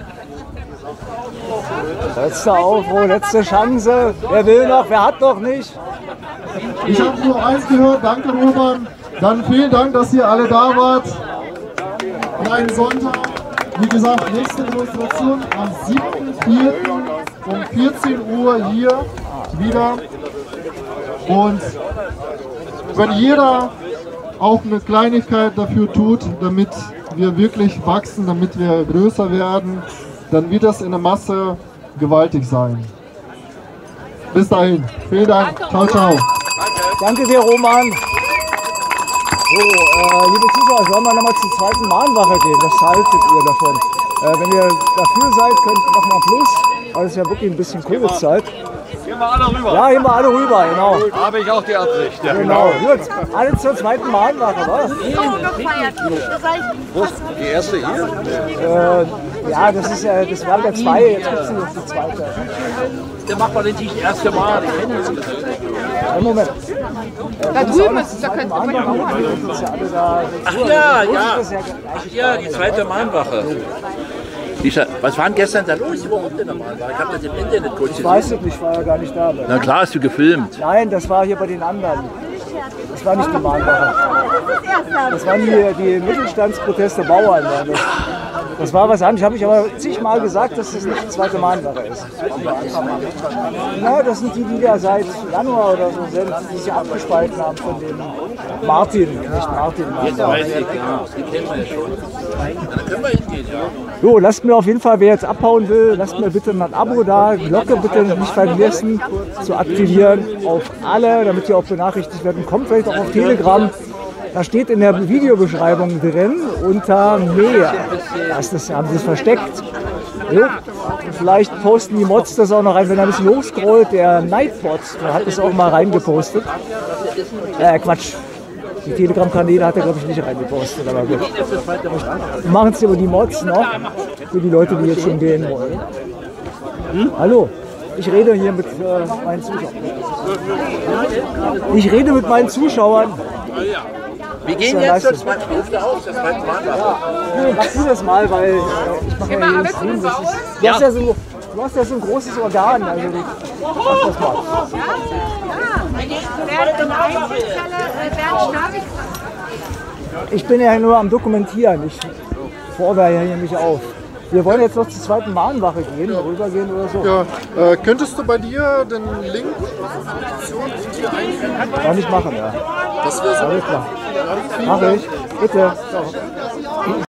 S4: Letzter Aufruf, letzte Chance. Wer will noch, wer hat noch nicht?
S1: Ich habe nur eins gehört, danke Roman. Dann vielen Dank, dass ihr alle da wart. An einem Sonntag, wie gesagt, nächste Demonstration am 7.4. um 14 Uhr hier wieder. Und wenn jeder auch eine Kleinigkeit dafür tut, damit wir wirklich wachsen, damit wir größer werden, dann wird das in der Masse gewaltig sein. Bis dahin. Vielen Dank. Ciao, ciao.
S4: Danke dir, Roman. So, äh, liebe Zuschauer, sollen wir nochmal zur zweiten Mahnwache gehen? Was haltet ihr davon? Äh, wenn ihr dafür seid, könnt ihr nochmal Plus. Aber es ist ja wirklich ein bisschen Covid-Zeit.
S18: Gehen wir alle rüber.
S4: Ja, gehen wir alle rüber, genau.
S18: Habe ich auch die Absicht. Ja.
S4: Genau, gut. Alle zur zweiten Mahnwache, was?
S18: Wo ist die erste hier?
S4: Äh, ja, das ist ja, das waren ja zwei, jetzt gibt es die zweite.
S16: Der macht man nicht das erste Mal.
S4: Einen Moment.
S12: Da drüben ist es, da könnte man ja auch
S16: Ach ja, ja. Ach ja, die zweite Mahnwache. Lisa, was war denn gestern da los überhaupt der Mahnwache? Ich habe das im Internet kurz
S4: Ich
S16: gesehen.
S4: weiß es nicht, ich war ja gar nicht da.
S16: Na klar, hast du gefilmt.
S4: Nein, das war hier bei den anderen. Das war nicht die Mahnwache. Das waren die, die Mittelstandsproteste Bauern. Das. das war was anderes. Ich habe mich aber zigmal gesagt, dass das nicht die zweite Mahnwache ist. Na, das sind die, die da seit Januar oder so sind, die sich abgespalten haben von dem Martin, nicht Martin.
S16: Jetzt
S4: Martin.
S16: weiß ich, ja. Die kennen wir ja schon. Dann können wir hingehen, ja.
S4: So, lasst mir auf jeden Fall, wer jetzt abhauen will, lasst mir bitte ein Abo da, Glocke bitte nicht vergessen zu aktivieren auf alle, damit ihr auch benachrichtigt werden. Kommt vielleicht auch auf Telegram. Da steht in der Videobeschreibung drin unter mehr. Das, das haben sie es versteckt. Jo. Vielleicht posten die Mods das auch noch rein, wenn er ein bisschen hochscrollt. Der Nightbot, hat das auch mal reingepostet. Äh, Quatsch. Die Telegram-Kanäle hat er, glaube ich, nicht reingepostet, aber gut. Wir machen es über die Mods noch, für die Leute, die jetzt schon gehen wollen. Hallo, ich rede hier mit äh, meinen Zuschauern. Ich rede mit meinen Zuschauern.
S16: Wir gehen jetzt zur
S4: Leistung.
S16: zweiten Mahnwache.
S4: Nee, mach du das mal, weil äh, ich mache ja hier Das ist- Du hast ja so, du hast ja so ein großes Organ. Also mach das mal. Ich bin ja nur am Dokumentieren. Ich fordere ja hier mich auf. Wir wollen jetzt noch zur zweiten Mahnwache gehen, rübergehen oder so.
S1: Ja, äh, könntest du bei dir den Link
S4: Kann ich machen, ja.
S1: Das wäre so.
S4: Mach ich. Bitte. Ciao.